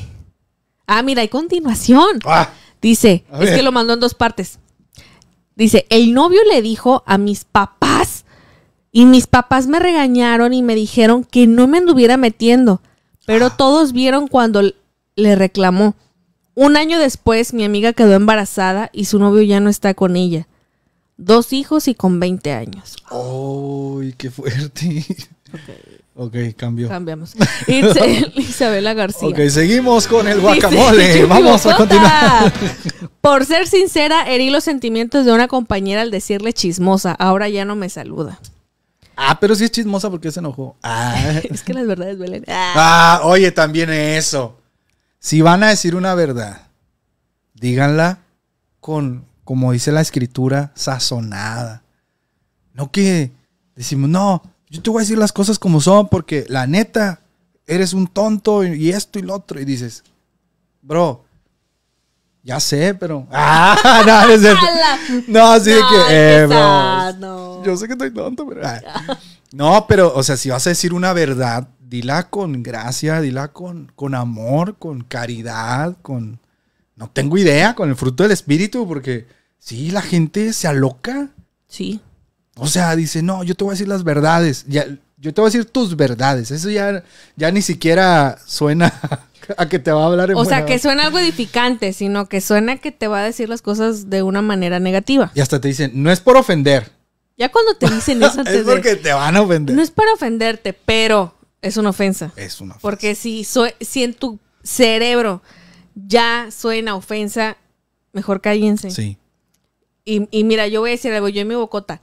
Ah, mira, hay continuación. Ah, Dice, es que lo mandó en dos partes. Dice, el novio le dijo a mis papás y mis papás me regañaron y me dijeron que no me anduviera metiendo, pero todos vieron cuando le reclamó. Un año después mi amiga quedó embarazada y su novio ya no está con ella. Dos hijos y con 20 años. ¡Uy, qué fuerte! ok, cambió. Cambiamos. Isabela García. Ok, seguimos con el guacamole. Vamos a continuar. Por ser sincera, herí los sentimientos de una compañera al decirle chismosa. Ahora ya no me saluda. Ah, pero sí es chismosa porque se enojó. Ah. Es que las verdades duelen. Ah. Ah, oye, también eso. Si van a decir una verdad, díganla con, como dice la escritura, sazonada. No que decimos, no, yo te voy a decir las cosas como son porque la neta, eres un tonto y y esto y lo otro. Y dices, bro, ya sé, pero... Ah, no, no es. No, así de No, que, eh, bro, no. yo sé que estoy tonto, pero... ah. No, pero, o sea, si vas a decir una verdad, dila con gracia, dila con, con amor, con caridad, con... No tengo idea, con el fruto del espíritu, porque sí, la gente se aloca. Sí. O sea, dice, no, yo te voy a decir las verdades. Ya, yo te voy a decir tus verdades. Eso ya, ya ni siquiera suena a que te va a hablar en O sea, que suena algo edificante, sino que suena que te va a decir las cosas de una manera negativa. Y hasta te dicen, no es por ofender. Ya cuando te dicen eso antes es de- porque te van a ofender. No es para ofenderte, pero es una ofensa. Es una Porque si, sue- si en tu cerebro ya suena ofensa, mejor cállense. Sí. Y, y mira, yo voy a decir algo, yo en mi bocota.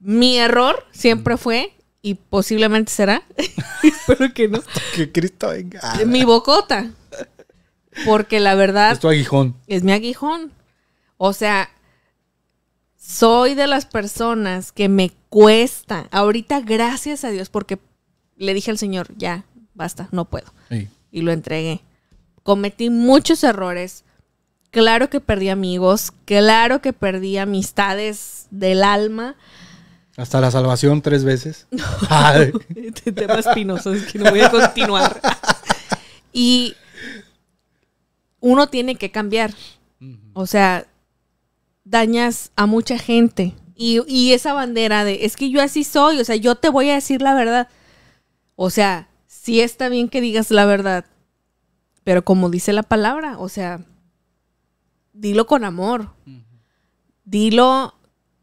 Mi error siempre fue, y posiblemente será, espero que no, Que Cristo venga. Mi bocota. Porque la verdad es tu aguijón. es mi aguijón. O sea, soy de las personas que me cuesta. Ahorita, gracias a Dios, porque le dije al Señor, ya, basta, no puedo. Sí. Y lo entregué. Cometí muchos errores. Claro que perdí amigos. Claro que perdí amistades del alma. Hasta la salvación tres veces. Tema espinoso, es que no voy a continuar. y uno tiene que cambiar. O sea, dañas a mucha gente. Y, y esa bandera de, es que yo así soy, o sea, yo te voy a decir la verdad. O sea, sí está bien que digas la verdad, pero como dice la palabra, o sea, dilo con amor. Dilo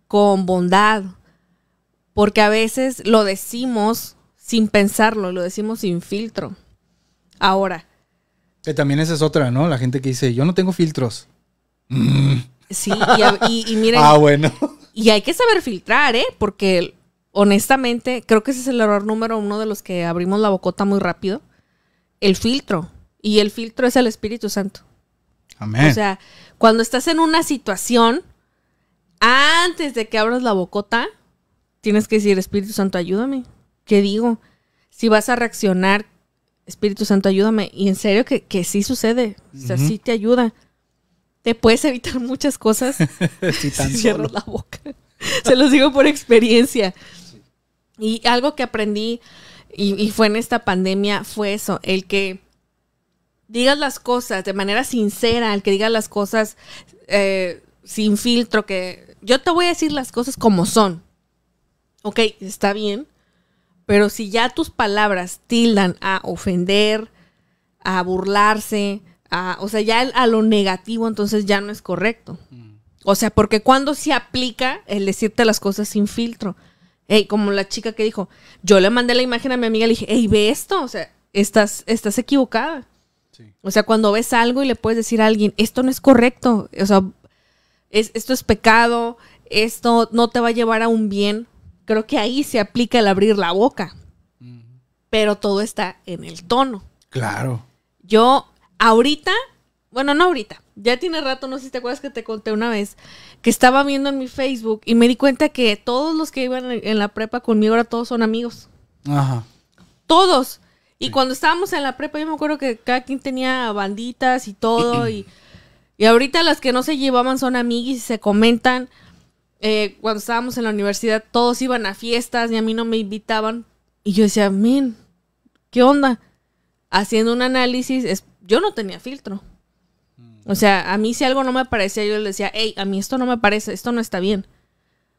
con bondad. Porque a veces lo decimos sin pensarlo, lo decimos sin filtro. Ahora, Que también esa es otra, ¿no? La gente que dice, yo no tengo filtros. sí, y, y- y miren, Ah, bueno. y hay que saber filtrar, ¿eh? Porque honestamente, creo que ese es el error número uno de los que abrimos la bocota muy rápido. El filtro. Y el filtro es el Espíritu Santo. Amén. O sea, cuando estás en una situación, antes de que abras la bocota, tienes que decir, Espíritu Santo, ayúdame. ¿Qué digo? Si vas a reaccionar, Espíritu Santo, ayúdame. Y en serio que, que sí sucede. O sea, sí te ayuda. Te puedes evitar muchas cosas Sí, tan si cierras solo. la boca. Se los digo por experiencia. Y algo que aprendí, y, y fue en esta pandemia, fue eso, el que digas las cosas de manera sincera, el que digas las cosas eh, sin filtro, que yo te voy a decir las cosas como son. Ok, está bien, pero si ya tus palabras tildan a ofender, a burlarse, a, o sea, ya a lo negativo, entonces ya no es correcto. O sea, porque cuando se aplica el decirte las cosas sin filtro. Ey, como la chica que dijo, yo le mandé la imagen a mi amiga y le dije, hey, ve esto, o sea, estás, estás equivocada. Sí. O sea, cuando ves algo y le puedes decir a alguien, esto no es correcto, o sea, es, esto es pecado, esto no te va a llevar a un bien, creo que ahí se aplica el abrir la boca. Pero todo está en el tono. Claro. Yo ahorita, bueno, no ahorita, ya tiene rato, no sé si te acuerdas que te conté una vez, que estaba viendo en mi Facebook y me di cuenta que todos los que iban en la prepa conmigo ahora todos son amigos. Ajá. Todos. Y cuando estábamos en la prepa, yo me acuerdo que cada quien tenía banditas y todo. y, y ahorita las que no se llevaban son amiguis y se comentan. Eh, cuando estábamos en la universidad, todos iban a fiestas y a mí no me invitaban. Y yo decía, men, ¿qué onda? Haciendo un análisis, es, yo no tenía filtro. O sea, a mí si algo no me parecía, yo le decía, hey, a mí esto no me parece, esto no está bien.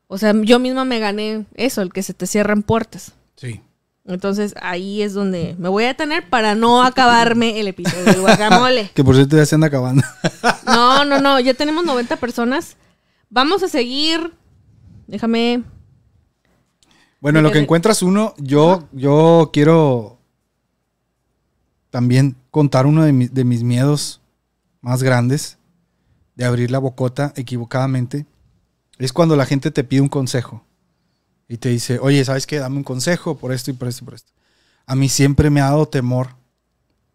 O sea, yo misma me gané eso, el que se te cierran puertas. Sí. Entonces ahí es donde me voy a detener para no acabarme el episodio del guacamole. Que por cierto ya se anda acabando. No, no, no, ya tenemos 90 personas. Vamos a seguir. Déjame. Bueno, en lo que encuentras uno, yo, yo quiero también contar uno de, mis- de mis miedos más grandes de abrir la bocota equivocadamente. Es cuando la gente te pide un consejo y te dice, oye, ¿sabes qué? Dame un consejo por esto y por esto y por esto. A mí siempre me ha dado temor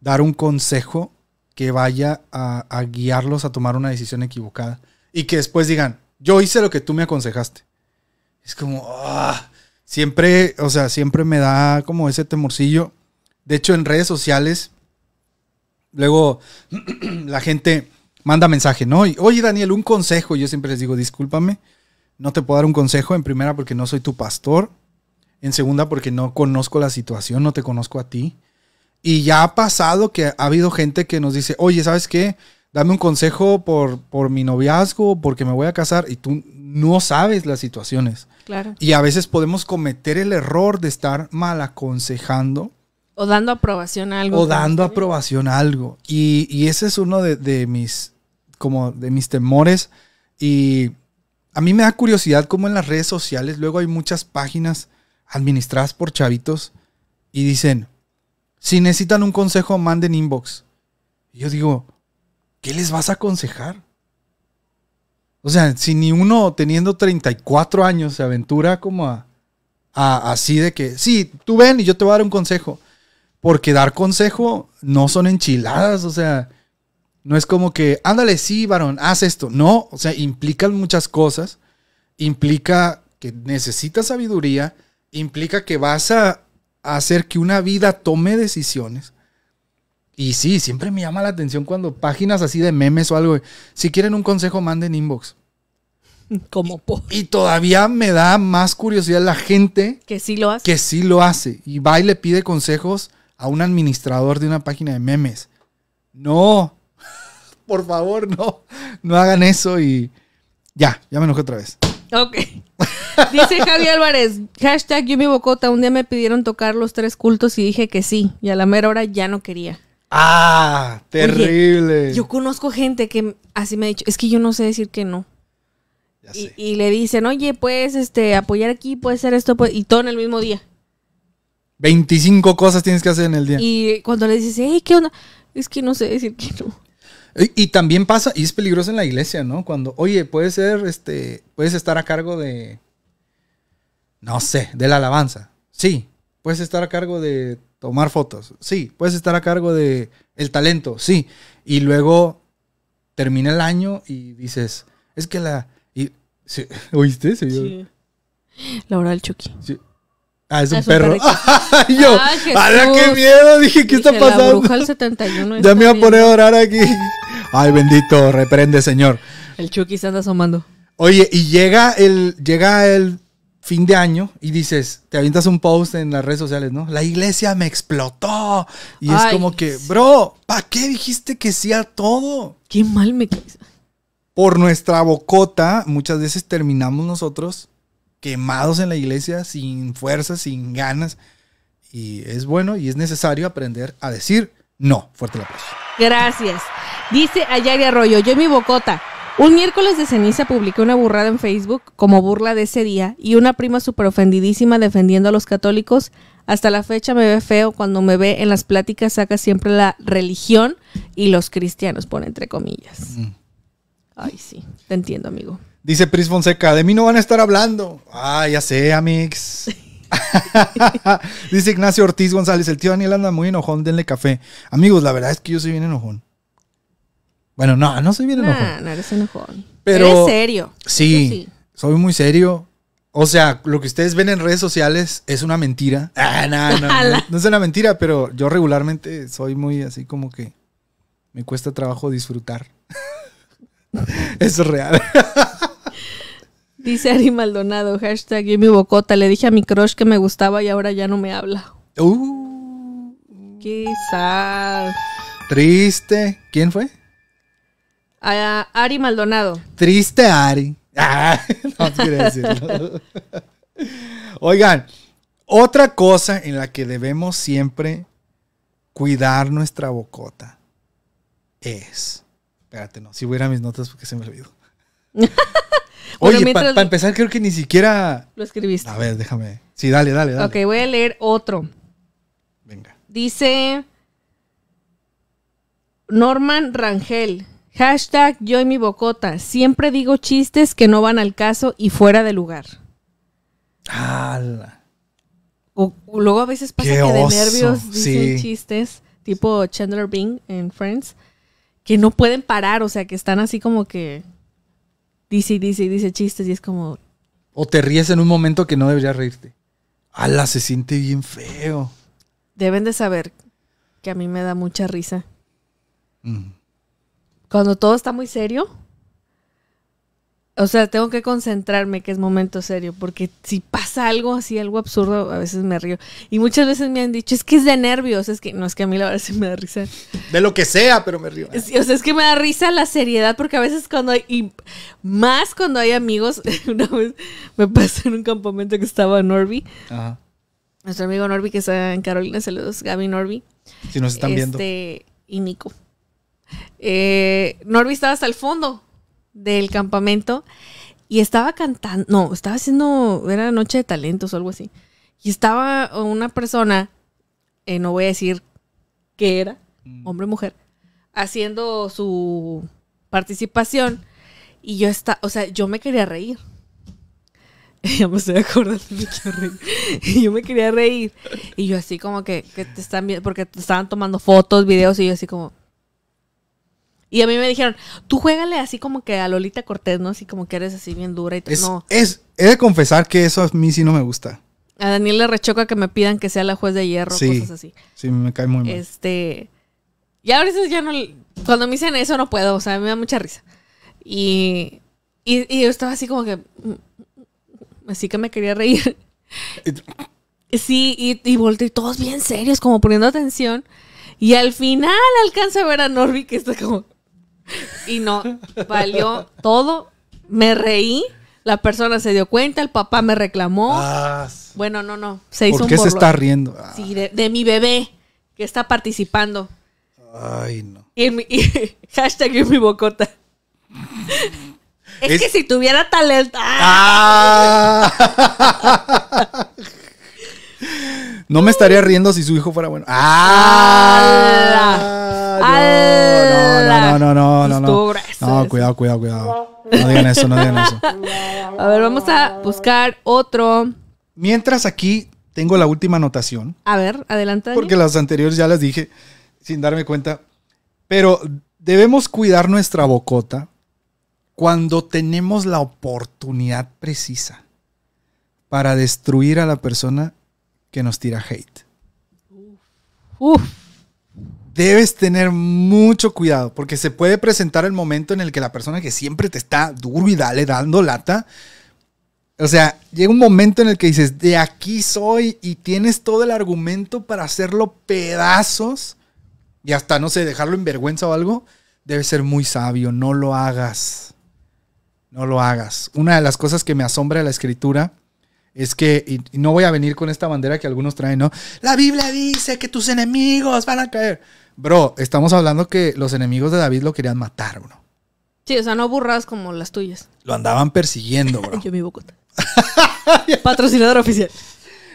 dar un consejo que vaya a, a guiarlos a tomar una decisión equivocada y que después digan, yo hice lo que tú me aconsejaste. Es como, ah, siempre, o sea, siempre me da como ese temorcillo. De hecho, en redes sociales, luego la gente manda mensaje, ¿no? Y, Oye, Daniel, un consejo. Yo siempre les digo, discúlpame, no te puedo dar un consejo. En primera, porque no soy tu pastor. En segunda, porque no conozco la situación, no te conozco a ti. Y ya ha pasado que ha habido gente que nos dice, oye, ¿sabes qué? Dame un consejo por, por mi noviazgo, porque me voy a casar. Y tú no sabes las situaciones. Claro. Y a veces podemos cometer el error de estar mal aconsejando O dando aprobación a algo. o dando aprobación a algo. Y, y ese es uno de, de mis, como de mis temores. Y a mí me da curiosidad cómo en las redes sociales luego hay muchas páginas administradas por chavitos y dicen, si necesitan un consejo, manden inbox. Y yo digo, ¿qué les vas a aconsejar? O sea, si ni uno teniendo 34 años se aventura como a, así de que, sí, tú ven y yo te voy a dar un consejo. Porque dar consejo no son enchiladas, o sea, no es como que, ándale, sí, varón, haz esto. No, o sea, implican muchas cosas. Implica que necesitas sabiduría, implica que vas a hacer que una vida tome decisiones. Y sí, siempre me llama la atención cuando páginas así de memes o algo, si quieren un consejo, manden inbox. Como por. Y todavía me da más curiosidad la gente Que sí lo hace. que sí lo hace y va y le pide consejos a un administrador de una página de memes. No, por favor, no, no hagan eso y ya, ya me enojé otra vez. Ok. Dice Javi Álvarez, hashtag yo mi bocota, un día me pidieron tocar los tres cultos y dije que sí, y a la mera hora ya no quería. Ah, terrible. Yo conozco gente que así me ha dicho, es que yo no sé decir que no. Ya Y, sé. y le dicen, oye, puedes este, apoyar aquí, puedes hacer esto, pues", y todo en el mismo día. 25 cosas tienes que hacer en el día. Y, Y cuando le dices, hey, ¿qué onda? Es que no sé decir que no. y también pasa, y es peligroso en la iglesia, ¿no? Cuando, oye, puedes ser, este, puedes estar a cargo de, no sé, de la alabanza. Sí. Puedes estar a cargo de tomar fotos. Sí. Puedes estar a cargo de el talento. Sí. Y luego termina el año y dices, es que la... Y, sí, ¿Oíste? Sí. La hora del Chucky. sí. Ah, es un Es un perro. Y yo, Ay, ¡ala, qué miedo! Dije, ¿qué está La pasando? bruja del 71. Ya me voy a poner a orar aquí. Ay, bendito, reprende, Señor. El Chucky se anda asomando. Oye, y llega el, llega el fin de año y dices, te avientas un post en las redes sociales, ¿no? La iglesia me explotó. Y es como que, bro, ¿para qué dijiste que sí a todo? Qué mal me. Por nuestra bocota, muchas veces terminamos nosotros quemados en la iglesia, sin fuerza, sin ganas. Y es bueno y es necesario aprender a decir no. Fuerte el aplauso. Gracias. Dice Ayari Arroyo, yo en mi bocota. Un miércoles de ceniza publiqué una burrada en Facebook como burla de ese día y una prima súper ofendidísima defendiendo a los católicos. Hasta la fecha me ve feo cuando me ve en las pláticas saca siempre la religión y los cristianos, pone entre comillas. Mm. Ay, sí, te entiendo, amigo. Dice Pris Fonseca, de mí no van a estar hablando. Ah, ya sé, amix. Dice Ignacio Ortiz González, el tío Daniel anda muy enojón, denle café. Amigos, la verdad es que yo soy bien enojón. Bueno, no, no soy bien enojón. Nah, no eres enojón. Pero- Eres serio. Sí, sí. soy muy serio. O sea, lo que ustedes ven en redes sociales es una mentira. Ah, no, no, no, no es una mentira, pero yo regularmente soy muy así como que me cuesta trabajo disfrutar. Eso es real. Dice Ari Maldonado, hashtag yo mi bocota. Le dije a mi crush que me gustaba y ahora ya no me habla. Uh, Quizás. Triste. ¿Quién fue? A Ari Maldonado. Triste Ari. Ah, no decirlo. Oigan, otra cosa en la que debemos siempre cuidar nuestra bocota es. Espérate, no. Si voy a ir a mis notas porque se me olvidó. Bueno, Oye, para empezar, creo que ni siquiera. Lo escribiste. A ver, déjame. Sí, dale, dale, dale. Ok, voy a leer otro. Venga. Dice Norman Rangel. Hashtag yo y mi bocota. Siempre digo chistes que no van al caso y fuera de lugar. ¡Hala! O, o luego a veces pasa Qué que de oso, nervios dicen sí. chistes, tipo Chandler Bing en Friends, que no pueden parar, o sea, que están así como que dice y dice y dice chistes y es como, O te ríes en un momento que no deberías reírte. ¡Hala! Se siente bien feo. deben de saber que a mí me da mucha risa. Mm. Cuando todo está muy serio, o sea, tengo que concentrarme que es momento serio, porque si pasa algo así, algo absurdo, a veces me río. Y muchas veces me han dicho, es que es de nervios, es que no es que a mí la verdad sí me da risa. De lo que sea, pero me río. Sí, o sea, es que me da risa la seriedad, porque a veces cuando hay, y más cuando hay amigos, una vez me pasó en un campamento que estaba Norby, Ajá. nuestro amigo Norby que está en Carolina, saludos, Gaby Norby. Si nos están viendo. Este, y Nico. Eh, Norby estaba hasta el fondo del campamento y estaba cantando, no, estaba haciendo, era noche de talentos o algo así. Y estaba una persona, eh, no voy a decir qué era, Mm. hombre o mujer, haciendo su participación y yo estaba, o sea, yo me quería reír. Ya me estoy acordando, reír. Y yo me quería reír. Y yo así como que, que te están viendo, porque te estaban tomando fotos, videos, y yo así como... Y a mí me dijeron, tú juégale así como que a Lolita Cortés, ¿no? Así como que eres así bien dura y todo. Es, No, es, he de confesar que eso a mí sí no me gusta. a Daniel le rechoca que me pidan que sea la juez de hierro, Sí. cosas así. Sí, me cae muy mal. Este. Ya a veces ya no. Cuando me dicen eso no puedo, o sea, me da mucha risa. Y. Y, y yo estaba así como que. Así que me quería reír. Sí, y, y volteé todos bien serios, como poniendo atención. Y al final alcanzo a ver a Norby que está como. Y no, valió todo. Me reí. La persona se dio cuenta, el papá me reclamó. Ah, Bueno, no, no. Se hizo ¿Por un qué se está riendo? Ah, Sí, de, de mi bebé que está participando. Ay, no. Y, mi- y hashtag en mi bocota. Es, Es- que si tuviera talento. ¡ah! No me estaría riendo si su hijo fuera bueno. ¡Ah! ¡Ala! No, no, no, no, no, no. No, eso. cuidado, cuidado, cuidado. No digan eso, no digan eso. A ver, vamos a buscar otro. Mientras aquí tengo la última anotación, A ver, adelante. Porque las anteriores ya las dije sin darme cuenta. Pero debemos cuidar nuestra bocota cuando tenemos la oportunidad precisa para destruir a la persona que nos tira hate. Uf, Debes tener mucho cuidado porque se puede presentar el momento en el que la persona que siempre te está duro y dale dando lata, o sea, llega un momento en el que dices, de aquí soy y tienes todo el argumento para hacerlo pedazos y hasta, no sé, dejarlo en vergüenza o algo, debe ser muy sabio, no lo hagas. No lo hagas. Una de las cosas que me asombra de la escritura es que, y, y no voy a venir con esta bandera que algunos traen, ¿no? La Biblia dice que tus enemigos van a caer. Bro, estamos hablando que los enemigos de David lo querían matar, bro. sí, o sea, no burras como las tuyas. Lo andaban persiguiendo, bro. Yo mi bocota. Patrocinador oficial.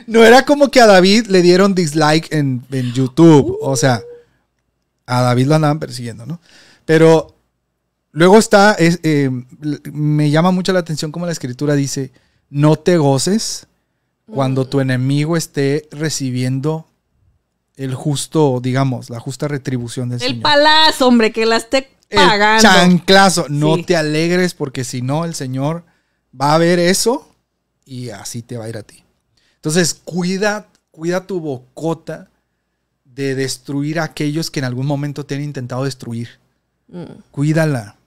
No era como que a David le dieron dislike en, en YouTube. O sea, a David lo andaban persiguiendo, ¿no? Pero luego está, es, eh, me llama mucho la atención como la escritura dice, no te goces cuando tu enemigo esté recibiendo el justo, digamos, la justa retribución del El Señor. palazo, hombre, que la esté El pagando. chanclazo. No Sí. te alegres porque si no, el Señor va a ver eso y así te va a ir a ti. Entonces, cuida, cuida tu bocota de destruir a aquellos que en algún momento te han intentado destruir. Mm. Cuídala,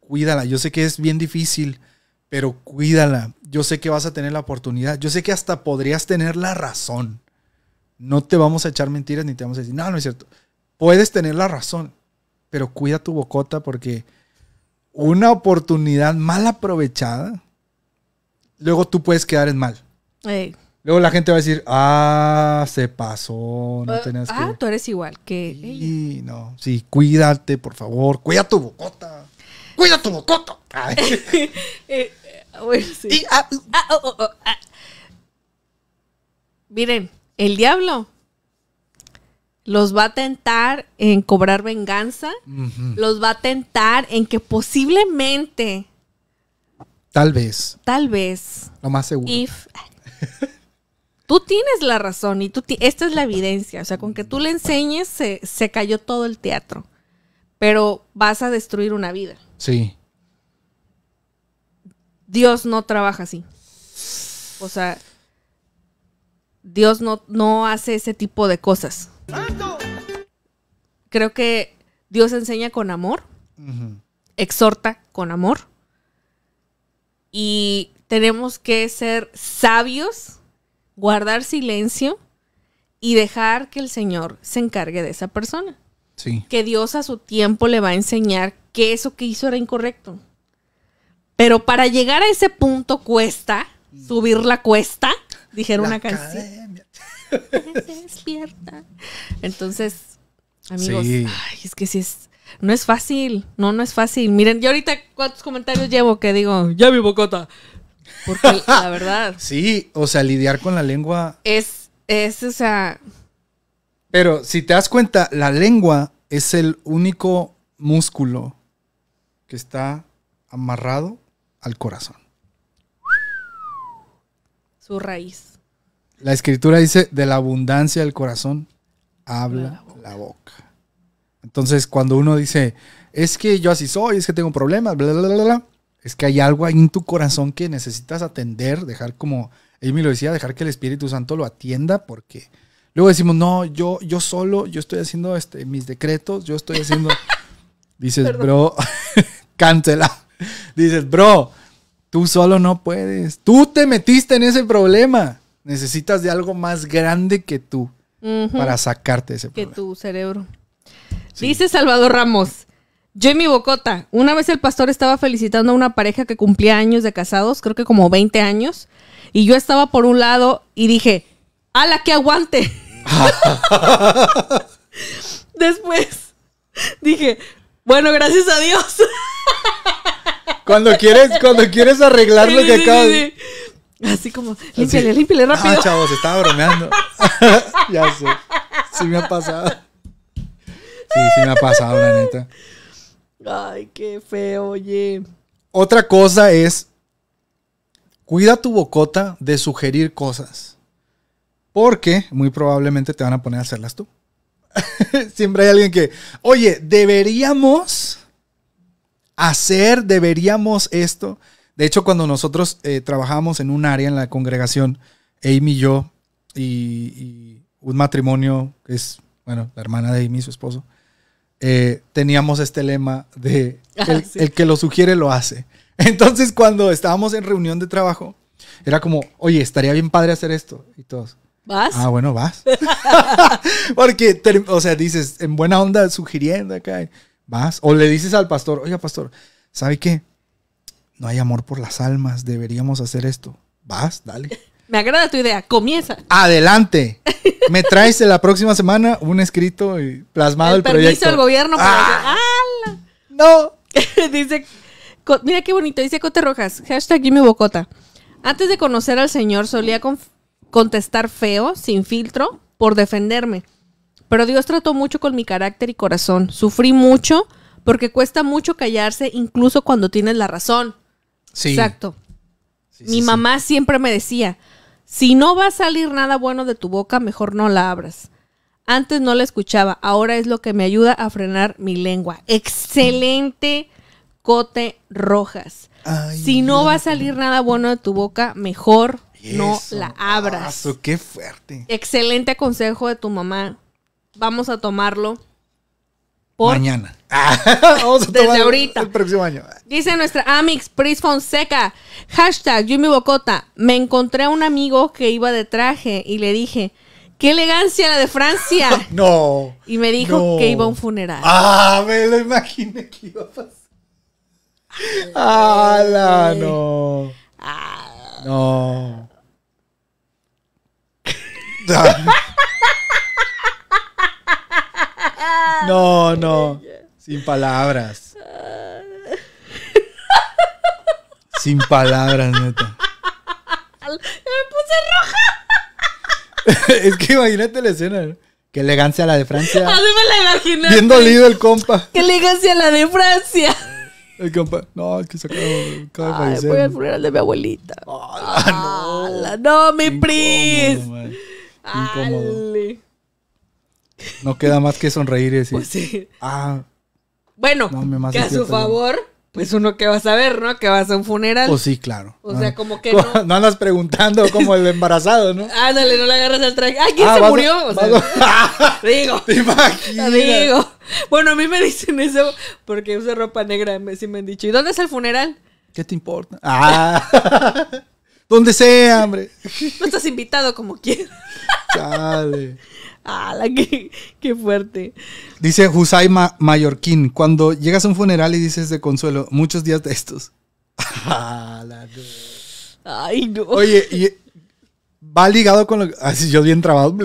cuídala. Yo sé que es bien difícil, pero cuídala. Yo sé que vas a tener la oportunidad. Yo sé que hasta podrías tener la razón. no te vamos a echar mentiras ni te vamos a decir, no, no es cierto. Puedes tener la razón, pero cuida tu bocota porque una oportunidad mal aprovechada, luego tú puedes quedar en mal. Ey. Luego la gente va a decir, ah, se pasó, no tenías ah, que... tú eres igual que ella. Sí, no, sí, cuídate, por favor, cuida tu bocota. Cuida tu bocota. Eh, bueno, sí. Y, ah, Ah, oh, oh, oh, ah. Miren, el diablo los va a tentar en cobrar venganza, los va a tentar en que posiblemente, Tal vez, tal vez, lo más seguro. if tú tienes la razón y tú ti- esta es la evidencia, o sea, con que tú le enseñes se, se cayó todo el teatro, pero vas a destruir una vida. Sí, Dios no trabaja así. O sea, Dios no, no hace ese tipo de cosas. Creo que Dios enseña con amor, exhorta con amor. Y tenemos que ser sabios, guardar silencio y dejar que el Señor se encargue de esa persona. sí. Que Dios a su tiempo le va a enseñar que eso que hizo era incorrecto. Pero para llegar a ese punto cuesta, subir la cuesta, dijeron La una canción. Despierta. Entonces, amigos, Sí. ay, es que sí es. No es fácil. No, no es fácil. Miren, yo ahorita cuántos comentarios llevo que digo, ya mi bocota. Porque la verdad Sí, o sea, lidiar con la lengua. es, es, o sea, Pero si te das cuenta, la lengua es el único músculo que está amarrado al corazón. su raíz. La escritura dice, de la abundancia del corazón habla la boca. Entonces, cuando uno dice, es que yo así soy, es que tengo problemas, bla, bla, bla, bla, es que hay algo ahí en tu corazón que necesitas atender, dejar como, Amy lo decía, dejar que el Espíritu Santo lo atienda, porque luego decimos, no, yo, yo solo, yo estoy haciendo este, mis decretos, yo estoy haciendo, dices, bro, cáncela, dices, bro, tú solo no puedes, tú te metiste en ese problema, necesitas de algo más grande que tú para sacarte de ese que problema. tu cerebro. Dice Salvador Ramos. Yo en mi bocota, una vez el pastor estaba felicitando a una pareja que cumplía años de casados, creo que como 20 años, y yo estaba por un lado y dije, ¡ala, que aguante! Después dije, bueno, gracias a Dios. Cuando quieres, cuando quieres arreglar lo que acabas. sí. Así como, límpiale, límpiale rápido. Ah, chavos, estaba bromeando. ya sé. Sí me ha pasado. Sí, sí me ha pasado, la neta. Ay, qué feo, oye. Otra cosa es, cuida tu bocota de sugerir cosas. Porque muy probablemente te van a poner a hacerlas tú. Siempre hay alguien que, oye, deberíamos hacer, deberíamos esto. De hecho, cuando nosotros eh, trabajamos en un área en la congregación, Amy y yo, y, y un matrimonio, que es, bueno, la hermana de Amy, su esposo, eh, teníamos este lema de Ah, el, sí. el que lo sugiere lo hace. Entonces, cuando estábamos en reunión de trabajo, era como, oye, estaría bien padre hacer esto. Y todos, ¿Vas? ah, bueno, vas. Porque, o sea, dices, en buena onda, sugiriendo acá, vas. O le dices al pastor, oiga, pastor, ¿sabe qué? No hay amor por las almas, deberíamos hacer esto. Vas, dale. Me agrada tu idea. Comienza. Adelante. Me traes la próxima semana un escrito y plasmado el, el permiso proyecto. del gobierno para Ah. No. dice, mira qué bonito, dice Cote Rojas, hashtag Jimmy Bocota. Antes de conocer al señor solía contestar feo, sin filtro, por defenderme. Pero Dios trató mucho con mi carácter y corazón. Sufrí mucho porque cuesta mucho callarse incluso cuando tienes la razón. Sí. Exacto. Sí, mi sí, sí. mamá siempre me decía, si no va a salir nada bueno de tu boca, mejor no la abras. Antes no la escuchaba, ahora es lo que me ayuda a frenar mi lengua. Excelente Cote Rojas. Ay, si no va a salir nada bueno de tu boca, mejor no Eso. la abras. Qué fuerte. Excelente consejo de tu mamá. Vamos a tomarlo. Por Mañana. Vamos a Desde ahorita. El próximo año. Dice nuestra Amix Pris Fonseca. Hashtag Bocota. Me encontré a un amigo que iba de traje y le dije, ¡Qué elegancia la de Francia! No. Y me dijo No. que iba a un funeral. Ah, me lo imaginé que iba a pasar. ¡Hala! No. No. No, no. Sin palabras. Sin palabras, neta. Me puse roja. es que imagínate la escena. ¿no? Qué elegancia la de Francia. Así me la imaginé. Bien dolido el compa. ¡Qué elegancia la de Francia! El compa. No, es que se acaba, acaba de fallecer. voy al funeral de mi abuelita. Ah, no, mi Incómodo, pris. Incómodo. No queda más que sonreír y decir. Pues sí. Ah, Bueno, No, que a su favor, pues uno que va a saber, ¿no? Que vas a un funeral. pues sí, claro. O sea, Ah. como que no. No andas preguntando como el embarazado, ¿no? Ándale, no le agarras al traje. ¡Ay, quién Ah, se vas a- murió! O sea, a- digo. ¿Te imaginas? Digo. Bueno, a mí me dicen eso porque uso ropa negra. Me, sí me han dicho. ¿Y dónde es el funeral? ¿Qué te importa? Ah. Donde sea, hombre. No estás invitado como quieras. Chale. ¡Hala! Qué, ¡Qué fuerte! Dice Husay Ma- Mallorquín, cuando llegas a un funeral y dices de consuelo, muchos días de estos. La no. ¡Ay, no! Oye, y va ligado con lo que. Así yo bien trabado.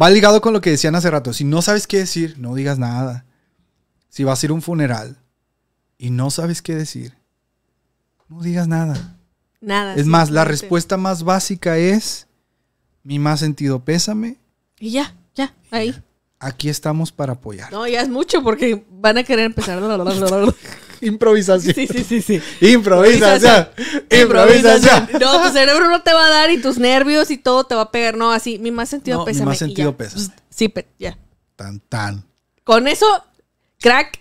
Va ligado con lo que decían hace rato. Si no sabes qué decir, no digas nada. Si vas a ir a un funeral y no sabes qué decir, no digas nada. Nada. Es más, la respuesta más básica es: mi más sentido pésame. Y ya, ya, ahí. Aquí estamos para apoyar. No, ya es mucho porque van a querer empezar. Improvisación. Sí, sí, sí, sí. Improvisación. Improvisación. No, tu cerebro no te va a dar y tus nervios y todo te va a pegar. No, así, mi más sentido No, mi más sentido pésame. Sí, ya. Tan, tan. Con eso, crack,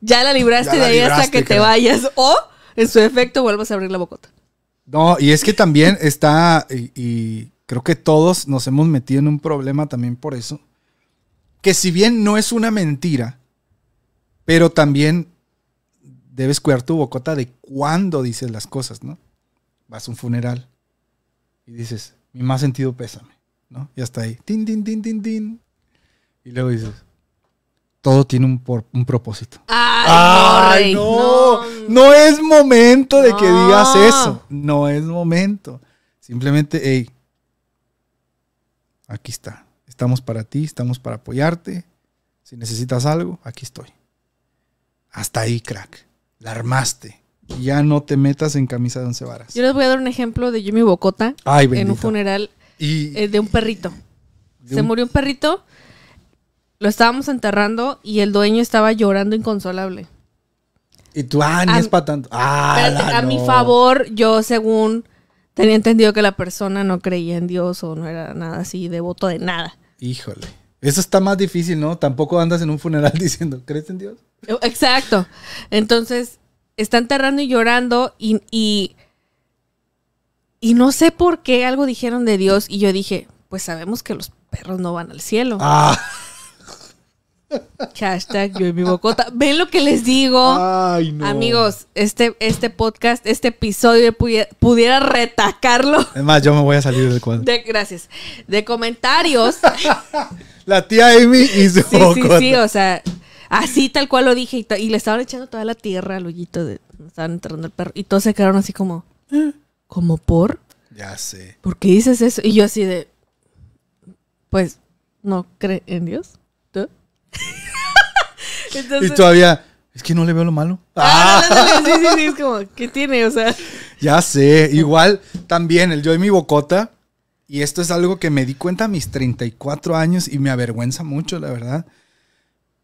ya la libraste Ya la de ahí hasta que te vayas. O, en su efecto, vuelvas a abrir la bocota. No, y es que también está, y, y creo que todos nos hemos metido en un problema también por eso, que si bien no es una mentira, pero también debes cuidar tu bocota de cuándo dices las cosas, ¿no? Vas a un funeral y dices, mi más sentido pésame, ¿no? Y hasta ahí, tin, tin, tin, tin, tin. Y luego dices, todo tiene un, por- un propósito. Ay, no, no, no, es momento de que digas eso. No es momento. Simplemente, hey, aquí está. Estamos para ti, estamos para apoyarte. Si necesitas algo, aquí estoy. Hasta ahí, crack. La armaste. Ya no te metas en camisa de once varas. Yo les voy a dar un ejemplo de yo y mi bocota Ay, en un funeral Y eh, de un perrito. de Se un- murió un perrito, lo estábamos enterrando y el dueño estaba llorando inconsolable. y tú, ah, ni a- es para tanto. Ah, Espérate, la a mi favor, yo según tenía entendido que la persona no creía en Dios o no era nada así, devoto de nada. Híjole. Eso está más difícil, ¿no? Tampoco andas en un funeral diciendo, ¿crees en Dios? Exacto. Entonces, está enterrando y llorando y, y, y no sé por qué algo dijeron de Dios y yo dije, pues sabemos que los perros no van al cielo. Ah, Hashtag yo y mi bocota. ¿Ven lo que les digo? ay, no. Amigos, este, este podcast, este episodio pudiera, pudiera retacarlo. Es más, yo me voy a salir del cuadro. De, gracias. De comentarios. La tía Amy y su Sí, bocota. sí, o sea, así tal cual lo dije. Y, le estaban echando toda la tierra al hoyito de. Estaban enterrando el perro. Y todos se quedaron así como. "¿Eh? ¿Como por? Ya sé. ¿Por qué dices eso? Y yo así de. Pues, ¿no cree en Dios? Y todavía, es que no le veo lo malo. Ah, Ah, sí, sí, sí, es como, ¿qué tiene? O sea, ya sé. Igual, también, el yo y mi bocota. Y esto es algo que me di cuenta a mis 34 años y me avergüenza mucho, la verdad.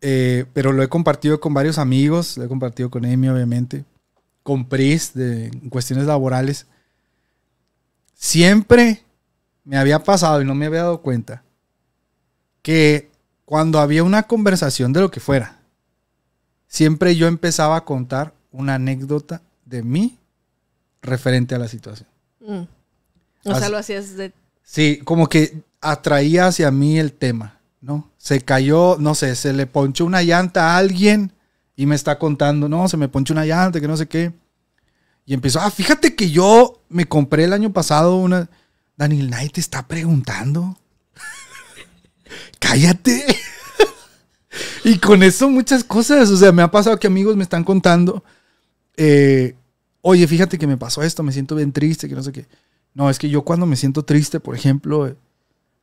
Eh, pero lo he compartido con varios amigos, lo he compartido con Amy, obviamente, con Pris, de en cuestiones laborales. Siempre me había pasado y no me había dado cuenta que cuando había una conversación de lo que fuera, siempre yo empezaba a contar una anécdota de mí referente a la situación. mm. o sea, lo hacías de. Sí, como que atraía hacia mí el tema, ¿no? Se cayó, no sé, se le ponchó una llanta a alguien y me está contando, no, se me ponchó una llanta, que no sé qué. Y empezó, ah, fíjate que yo me compré el año pasado una... Daniel Knight te está preguntando. cállate. y con eso muchas cosas. O sea, me ha pasado que amigos me están contando. eh, Oye, fíjate que me pasó esto, me siento bien triste, que no sé qué. No, es que yo cuando me siento triste, por ejemplo,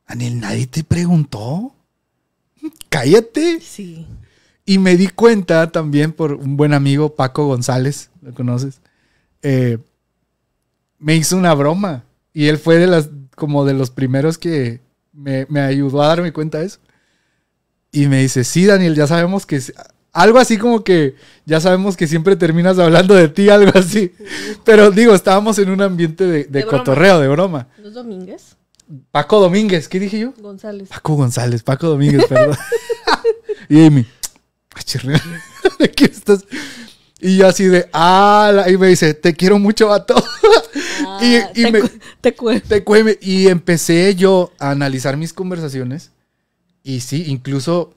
Daniel, nadie te preguntó. Cállate. Sí. Y me di cuenta también por un buen amigo, Paco González, ¿lo conoces? Eh, me hizo una broma. Y él fue de las, como de los primeros que me, me ayudó a darme cuenta de eso. Y me dice, sí, Daniel, ya sabemos que... Algo así como que ya sabemos que siempre terminas hablando de ti, algo así. Pero digo, estábamos en un ambiente de, de De broma. cotorreo, de broma. ¿No es Domínguez? Paco Domínguez, ¿qué dije yo? González. Paco González, Paco Domínguez, perdón. y Amy, "Ay, chirri, ¿de qué estás? Y yo así de, ah, y me dice, te quiero mucho, vato. Y- Ah, y te, me- cu- te cu- Te. Y empecé yo a analizar mis conversaciones. Y sí, incluso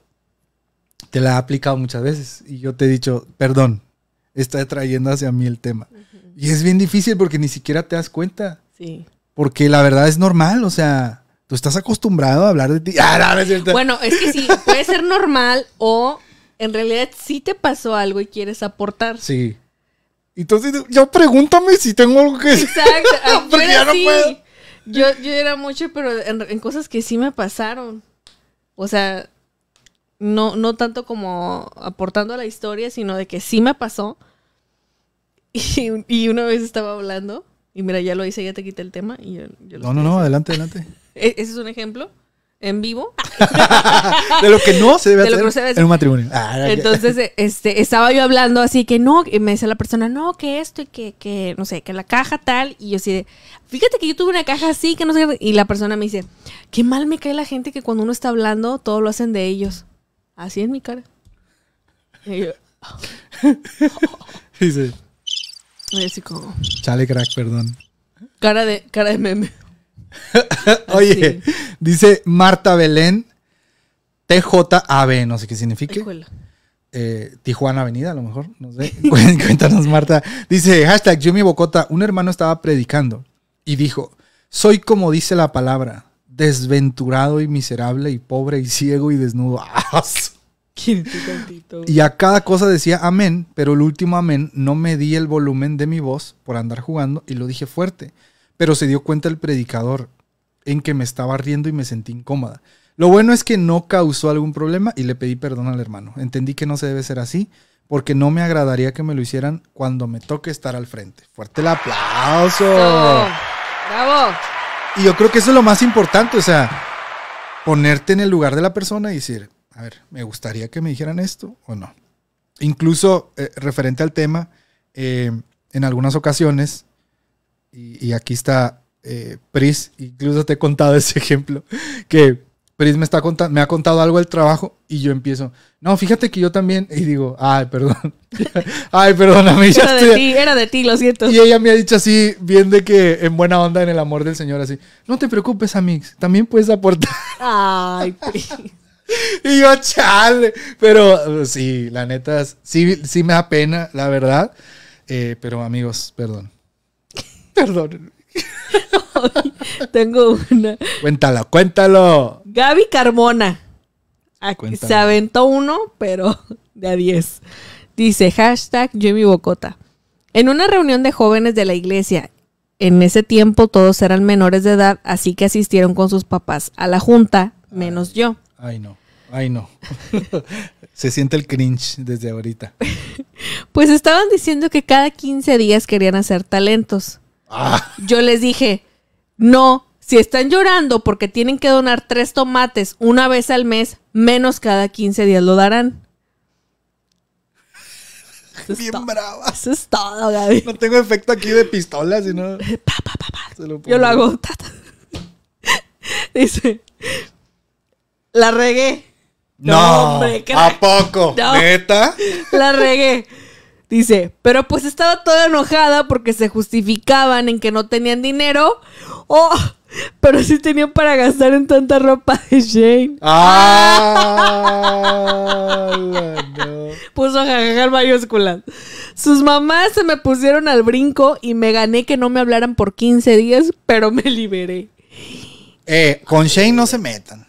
te la he aplicado muchas veces. Y yo te he dicho, perdón, está trayendo hacia mí el tema. Y es bien difícil porque ni siquiera te das cuenta. Sí. Porque la verdad es normal, o sea, tú estás acostumbrado a hablar de ti. Ah, no, no es cierto. Bueno, es que sí, puede ser normal o en realidad sí te pasó algo y quieres aportar. Sí. Entonces, yo pregúntame si tengo algo que decir. Exacto. Ah, Yo Porque era ya no puedo. Yo, yo era mucho, pero en, en cosas que sí me pasaron. O sea, no, no tanto como aportando a la historia, sino de que sí me pasó. Y, y una vez estaba hablando, y mira, ya lo hice, ya te quité el tema. Y yo, yo No, no, no, adelante, adelante. E- Ese es un ejemplo en vivo. De lo que no se debe De lo que hacer no se debe hacer. en un matrimonio. Ah. Entonces, este, estaba yo hablando así que no, y me decía la persona, no, que esto y que, que, no sé, que la caja tal, y yo así de, fíjate que yo tuve una caja así, que no sé, qué", y la persona me dice, qué mal me cae la gente que cuando uno está hablando, todo lo hacen de ellos. Así en mi cara. Y yo, Dice, y así como, chale crack, perdón. cara de, cara de meme. Oye, dice Marta Belén, TJAB, no sé qué significa. Eh, Tijuana Avenida, a lo mejor, no sé. Cué- Cuéntanos, Marta. Dice, hashtag Yumi Bocota, un hermano estaba predicando y dijo, soy como dice la palabra, desventurado y miserable y pobre y ciego y desnudo. ¡Ah. Y a cada cosa decía amén, pero el último amén no me di el volumen de mi voz por andar jugando y lo dije fuerte. Pero se dio cuenta el predicador en que me estaba riendo y me sentí incómoda. Lo bueno es que no causó algún problema y le pedí perdón al hermano. Entendí que no se debe ser así porque no me agradaría que me lo hicieran cuando me toque estar al frente. Fuerte el aplauso. ¡Bravo! ¡Bravo! Y yo creo que eso es lo más importante, o sea, ponerte en el lugar de la persona y decir, a ver, me gustaría que me dijeran esto o no. Incluso eh, referente al tema, eh, en algunas ocasiones, y, y aquí está eh, Pris, incluso te he contado ese ejemplo, que Pris me, está conta- me ha contado algo del trabajo y yo empiezo, no, fíjate que yo también, y digo, ay, perdón, ay, perdóname, ya Era de ti, era de ti, lo siento. y ella me ha dicho así, bien de que en buena onda en el amor del Señor, así, no te preocupes, Amix, también puedes aportar. Ay, Pri. y yo, chale. Pero sí, la neta, sí, sí me da pena, la verdad. Eh, pero amigos, perdón. Perdón. Tengo una. Cuéntalo, cuéntalo. Gaby Carmona. Aquí Cuéntame. se aventó uno, pero de a 10. Dice hashtag Jimmy Bocota. En una reunión de jóvenes de la iglesia, en ese tiempo todos eran menores de edad, así que asistieron con sus papás a la junta, menos yo. Ay, no. Ay, no. Se siente el cringe desde ahorita. Pues estaban diciendo que cada 15 días querían hacer talentos. Ah, Yo les dije, no, si están llorando porque tienen que donar tres tomates una vez al mes, menos cada 15 días lo darán. Eso es, bien todo, brava. eso es todo, Gaby. No tengo efecto aquí de pistola, sino. Pa, pa, pa, pa. se lo Yo lo hago. Dice, la regué. No, No, hombre, crack. ¿a poco? No. ¿Neta? La regué. Dice, pero pues estaba toda enojada porque se justificaban en que no tenían dinero. Oh, pero sí tenían para gastar en tanta ropa de Shane. Ah, no. Puso jajaja en mayúsculas. Sus mamás se me pusieron al brinco y me gané que no me hablaran por 15 días, pero me liberé. Eh, con Shane no se metan.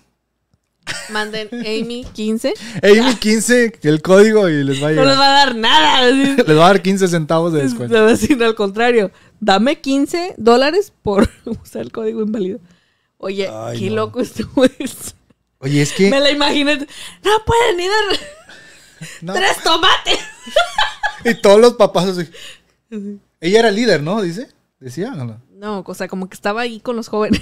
Manden Amy 15. Amy 15, el código y les va a No llegar. les va a dar nada. Les va a dar 15 centavos de descuento. Al contrario, dame 15 dólares por usar el código inválido. Oye, Ay, qué no. loco estuvo eso. Oye, es que. Me la imaginé. No pueden ni dar no. tres tomates. Y todos los papás así. Ella era líder, ¿no? Dice. Decía, ¿o no? No, o sea, como que estaba ahí con los jóvenes.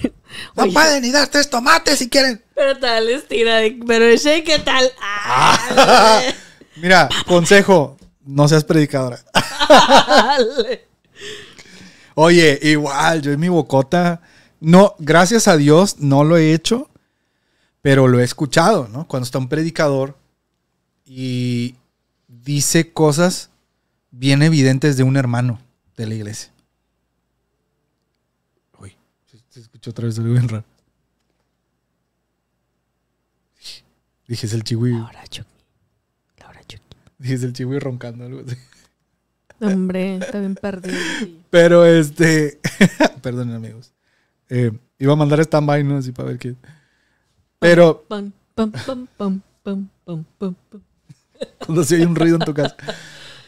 No pueden ni dar tres tomates si quieren. Pero tal, les tira de. Pero el shake, ¿qué tal? Ah, Mira, consejo, no seas predicadora. dale. Oye, igual, yo en mi bocota, no, gracias a Dios no lo he hecho, pero lo he escuchado, ¿no? Cuando está un predicador y dice cosas bien evidentes de un hermano de la iglesia. Uy, se, escuchó otra vez algo bien raro. Dije, es el chihui. Laura Chucky. Laura Chucky. Dije, es el chihui roncando algo así. Hombre, está bien perdido. sí. Pero este. Perdonen, amigos. Eh, iba a mandar stand-by, ¿no? Así para ver qué. Pero cuando se oye un ruido en tu casa.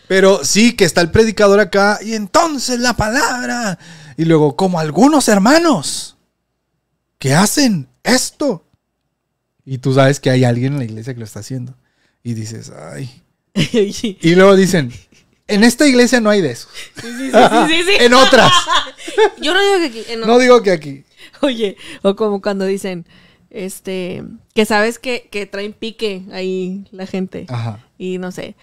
Pero sí, que está el predicador acá. Y entonces la palabra. Y luego, como algunos hermanos que hacen esto. Y tú sabes que hay alguien en la iglesia que lo está haciendo. Y dices, ay. Y luego dicen, en esta iglesia no hay de eso. sí, sí, sí, sí. en otras. Yo no digo que aquí. no. No digo que aquí. Oye, o como cuando dicen, este, que sabes que, que traen pique ahí la gente. Ajá. Y no sé.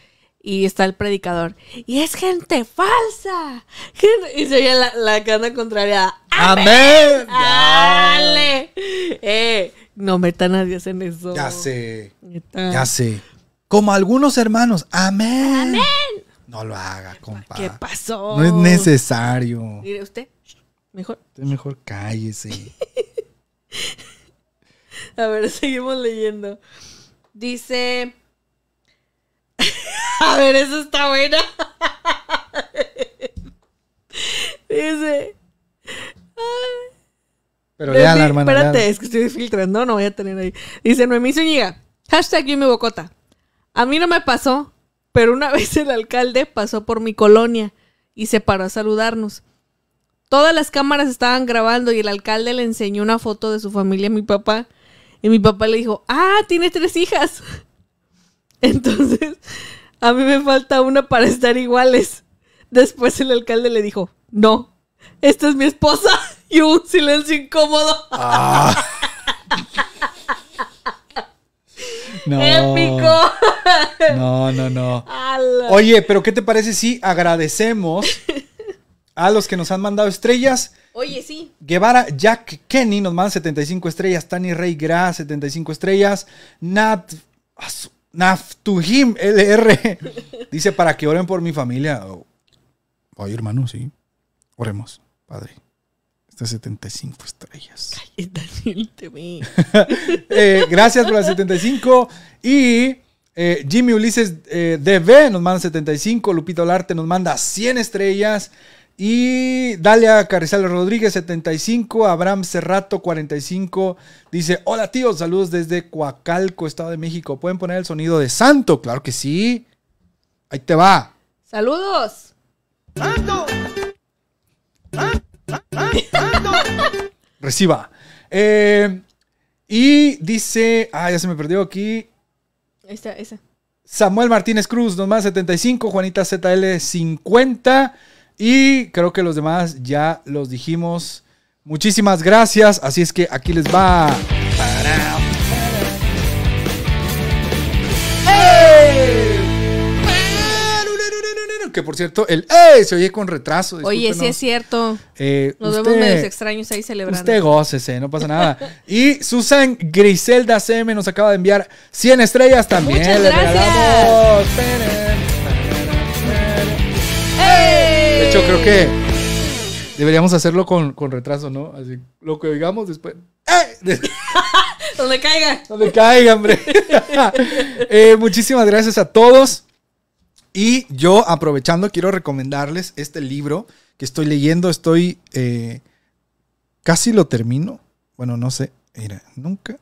Y está el predicador. Y es gente falsa. Gente- Y se oye la, la cana contraria. Amén. ¡Dale! Eh, no metan a Dios en eso. Ya sé. Ya sé. Como algunos hermanos. Amén. No lo haga, compa. ¿Qué pasó? No es necesario. Mire usted. Mejor. Usted mejor cállese. A ver, seguimos leyendo. Dice. A ver, eso está buena. Dice. Pero ya la hermana. Espérate, es que estoy filtrando, no voy a tener ahí. Dice Noemí Zúñiga. Hashtag yo y mi bocota. A mí no me pasó, pero una vez el alcalde pasó por mi colonia y se paró a saludarnos. Todas las cámaras estaban grabando y el alcalde le enseñó una foto de su familia a mi papá. Y mi papá le dijo, ah, tiene tres hijas. Entonces, a mí me falta una para estar iguales. Después el alcalde le dijo, no, esta es mi esposa. Y hubo un silencio incómodo. Ah. No. ¡Épico! No, no, no. Oye, pero ¿qué te parece si agradecemos a los que nos han mandado estrellas? Oye, sí. Guevara Jack Kenny nos manda 75 estrellas. Tani Rey Gra 75 estrellas. Nat Naftuhim LR dice para que oren por mi familia. Oye, hermano, sí. Oremos, padre. Estas 75 estrellas. Ay, Daniel, te vi. Eh, gracias por las 75. Y eh, Jimmy Ulises eh, DB nos manda 75. Lupito Olarte nos manda 100 estrellas. Y Dalia Carrizales Rodríguez 75. Abraham Cerrato 45. Dice: Hola tíos, saludos desde Coacalco, Estado de México. ¿Pueden poner el sonido de Santo? Claro que sí. Ahí te va. ¡Saludos! Reciba. Eh, y dice: Ah, ya se me perdió aquí. Ahí está, esa. Samuel Martínez Cruz, nos manda 75, Juanita ZL 50 y creo que los demás ya los dijimos. Muchísimas gracias, así es que aquí les va. Que por cierto, el ¡Ey! se oye con retraso. Oye, sí es cierto. Eh, Nos usted- vemos medios extraños ahí celebrando. Usted gócese, no pasa nada. Y Susan Griselda CM nos acaba de enviar 100 estrellas también. Muchas gracias. Hecho, creo que deberíamos hacerlo con, con retraso, ¿no? Así, lo que oigamos después. ¡Eh! Donde caiga. Me caiga, hombre. Eh, muchísimas gracias a todos. Y yo, aprovechando, quiero recomendarles este libro que estoy leyendo. Estoy. eh, casi lo termino. Bueno, no sé. Mira, nunca.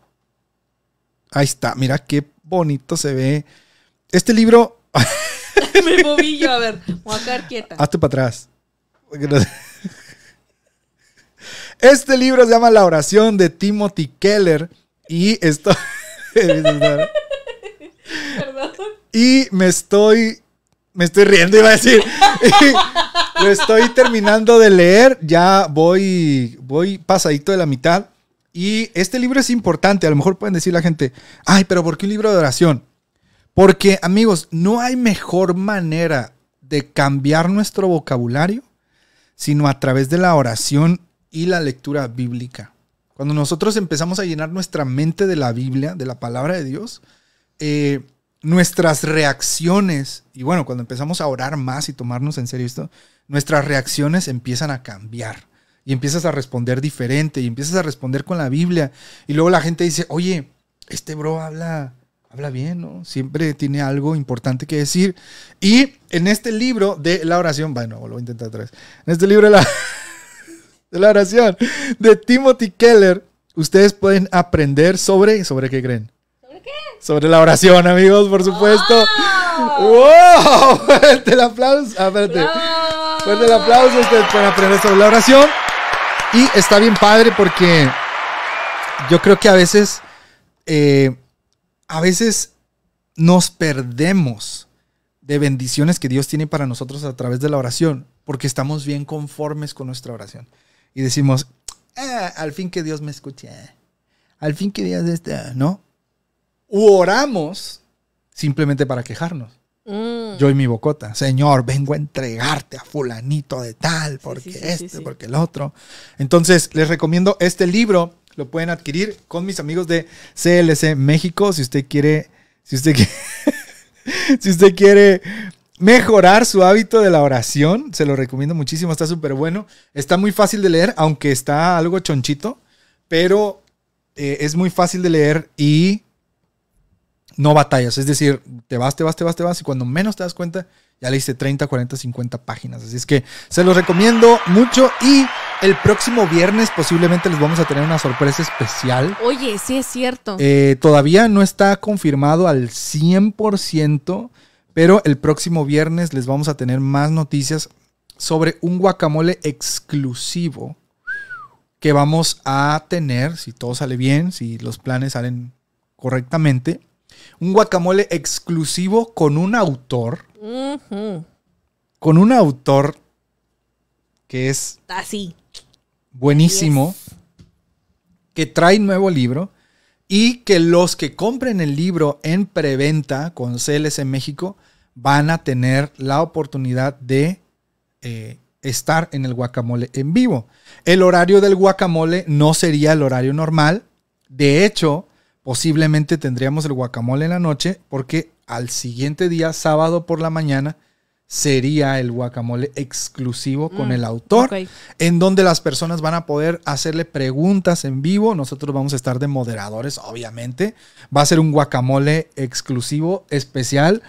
Ahí está, mira qué bonito se ve. Este libro. Me moví a ver, voy a quedar quieta. Hazte para atrás. Este libro se llama La oración de Timothy Keller. Y esto. Perdón. y me estoy. Me estoy riendo, iba a decir. Lo estoy terminando de leer. Ya voy. Voy pasadito de la mitad. Y este libro es importante. A lo mejor pueden decir la gente, ay, pero ¿por qué un libro de oración? Porque, amigos, no hay mejor manera de cambiar nuestro vocabulario sino a través de la oración y la lectura bíblica. Cuando nosotros empezamos a llenar nuestra mente de la Biblia, de la palabra de Dios, eh, nuestras reacciones, y bueno, cuando empezamos a orar más y tomarnos en serio esto, nuestras reacciones empiezan a cambiar y empiezas a responder diferente y empiezas a responder con la Biblia. Y luego la gente dice, oye, este bro habla, habla bien, ¿no? Siempre tiene algo importante que decir. Y en este libro de la oración, bueno, lo voy a intentar otra vez. En este libro de la, de la oración de Timothy Keller, ustedes pueden aprender sobre, ¿sobre qué creen? ¿Sobre qué? Sobre la oración, amigos, por supuesto. ¡Wow! ¡Wow! Fuerte el aplauso. Ah, espérate. Fuerte el aplauso. Ustedes pueden aprender sobre la oración. Y está bien padre porque yo creo que a veces, eh, a veces nos perdemos de bendiciones que Dios tiene para nosotros a través de la oración porque estamos bien conformes con nuestra oración. Y decimos, "Ah, al fin que Dios me escuche. ah, Al fin que Dios está, ¿no? U oramos simplemente para quejarnos Mm. yo y mi bocota. Señor, vengo a entregarte a fulanito de tal, porque sí, sí, este, sí. porque el otro. Entonces, les recomiendo este libro. Lo pueden adquirir con mis amigos de CLC México. Si usted quiere, si usted quiere, si usted quiere mejorar su hábito de la oración, se lo recomiendo muchísimo. Está súper bueno. Está muy fácil de leer, aunque está algo chonchito, pero eh, es muy fácil de leer y no batallas. Es decir, te vas, te vas, te vas, te vas y cuando menos te das cuenta, ya leíste 30, 40, 50 páginas. Así es que se los recomiendo mucho y el próximo viernes posiblemente les vamos a tener una sorpresa especial. Oye, sí es cierto. Eh, todavía no está confirmado al 100%, pero el próximo viernes les vamos a tener más noticias sobre un guacamole exclusivo que vamos a tener, si todo sale bien, si los planes salen correctamente, un guacamole exclusivo con un autor, Con un autor que es Así. buenísimo, que trae nuevo libro y que los que compren el libro en preventa con CLC México van a tener la oportunidad de eh, estar en el guacamole en vivo. El horario del guacamole no sería el horario normal. De hecho, posiblemente tendríamos el guacamole en la noche porque al siguiente día, sábado por la mañana, sería el guacamole exclusivo con Mm, el autor en donde las personas van a poder hacerle preguntas en vivo. Nosotros vamos a estar de moderadores, obviamente. Va a ser un guacamole exclusivo, especial.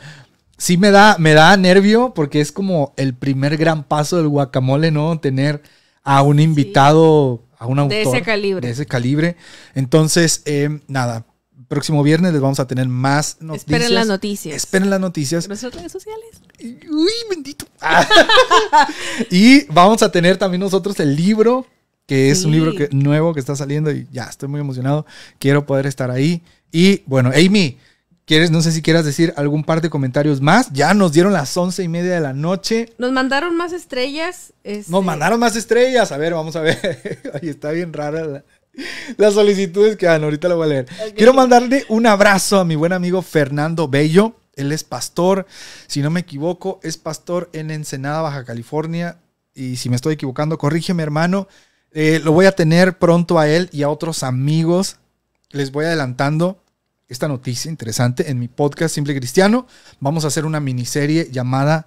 Sí me da, me da nervio porque es como el primer gran paso del guacamole, ¿no? Tener a un invitado, a un autor. De ese calibre. De ese calibre. Entonces, eh, nada. Próximo viernes les vamos a tener más noticias. Esperen las noticias. Esperen las noticias. En nuestras redes sociales. Uy, bendito. y vamos a tener también nosotros el libro, que es un libro que, nuevo que está saliendo y ya estoy muy emocionado. Quiero poder estar ahí. Y bueno, Amy, ¿quieres, no sé si quieras decir algún par de comentarios más? Ya nos dieron las once y media de la noche. Nos mandaron más estrellas. este, Nos mandaron más estrellas. A ver, vamos a ver. Ay, está bien rara la- las solicitudes que dan. Ahorita lo voy a leer. Quiero mandarle un abrazo a mi buen amigo Fernando Bello. Él es pastor, si no me equivoco, es pastor en Ensenada, Baja California. Y si me estoy equivocando, corrígeme, hermano. Eh, lo voy a tener pronto a él y a otros amigos. Les voy adelantando esta noticia interesante en mi podcast Simple Cristiano. Vamos a hacer una miniserie llamada.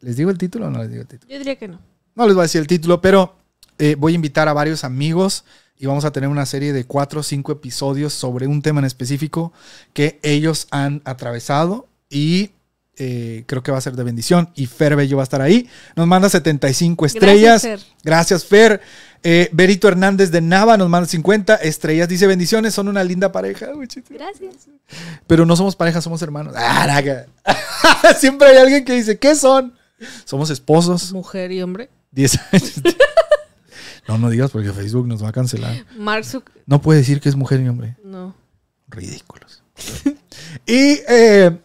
¿Les digo el título o no les digo el título? Yo diría que no. No les voy a decir el título, pero eh, voy a invitar a varios amigos y vamos a tener una serie de cuatro o cinco episodios sobre un tema en específico que ellos han atravesado y eh, creo que va a ser de bendición. Y Fer Bello va a estar ahí. Nos manda 75 estrellas. Fer. Gracias, Fer. Eh, Berito Hernández de Nava nos manda 50 estrellas. Dice bendiciones, son una linda pareja. Gracias. Pero no somos pareja, somos hermanos. Ah. Siempre hay alguien que dice, ¿qué son? Somos esposos. Mujer y hombre. 10 años. No, no digas porque Facebook nos va a cancelar. Mark No puede decir que es mujer y hombre. No. Ridículos. y eh,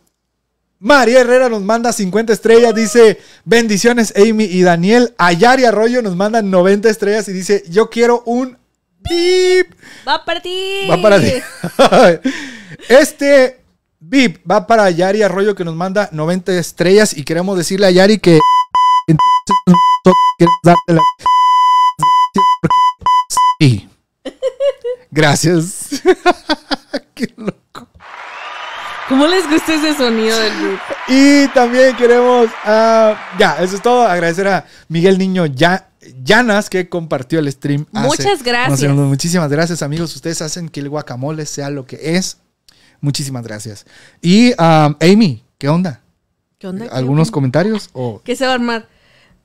María Herrera nos manda 50 estrellas. Dice, bendiciones Amy y Daniel. Ayari Arroyo nos manda 90 estrellas y dice, yo quiero un... Beep. Va para ti. Va para ti. Este VIP va para Yari Arroyo que nos manda 90 estrellas y queremos decirle a Yari que entonces nosotros queremos darte sí. Gracias. Qué loco. ¿Cómo les gusta ese sonido del grupo? Y también queremos, ah, ya, eso es todo. Agradecer a Miguel Niño ya, Llanas que compartió el stream. hace Muchas gracias. Muchísimas gracias, amigos. Ustedes hacen que el guacamole sea lo que es. Muchísimas gracias. Y ah, Amy, ¿qué onda? ¿Qué onda? ¿Qué ¿Algunos onda? comentarios? O ¿Qué se va a armar?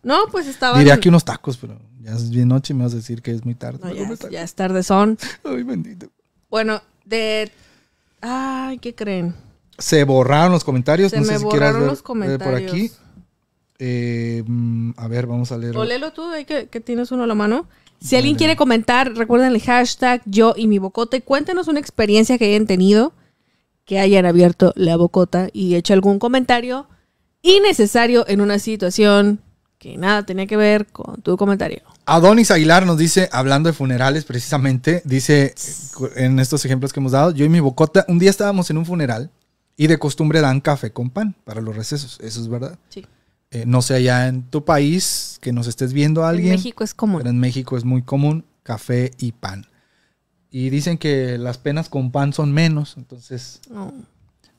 No, pues estaba. diré aquí unos tacos, pero ya es bien noche y me vas a decir que es muy tarde. No, ya, es tarde son. Ay, bendito. Bueno, de. Ay, ¿qué creen? Se borraron los comentarios. Se no sé me si quieras borraron ver, los comentarios. por aquí. Eh, mm, a ver, vamos a leer. O léelo tú, ahí que, que tienes uno a la mano. Si alguien quiere comentar, recuerden el bocota yo y mi bocote. Cuéntenos una experiencia que hayan tenido, que hayan abierto la bocota y hecho algún comentario innecesario en una situación que nada tenía que ver con tu comentario. Adonis Aguilar nos dice, hablando de funerales precisamente, dice en estos ejemplos que hemos dado, yo y mi bocota, un día estábamos en un funeral y de costumbre dan café con pan para los recesos, eso es verdad. Sí. Eh, no sé allá en tu país que nos estés viendo a alguien, En México es común. pero en México es muy común café y pan. Y dicen que las penas con pan son menos, entonces No,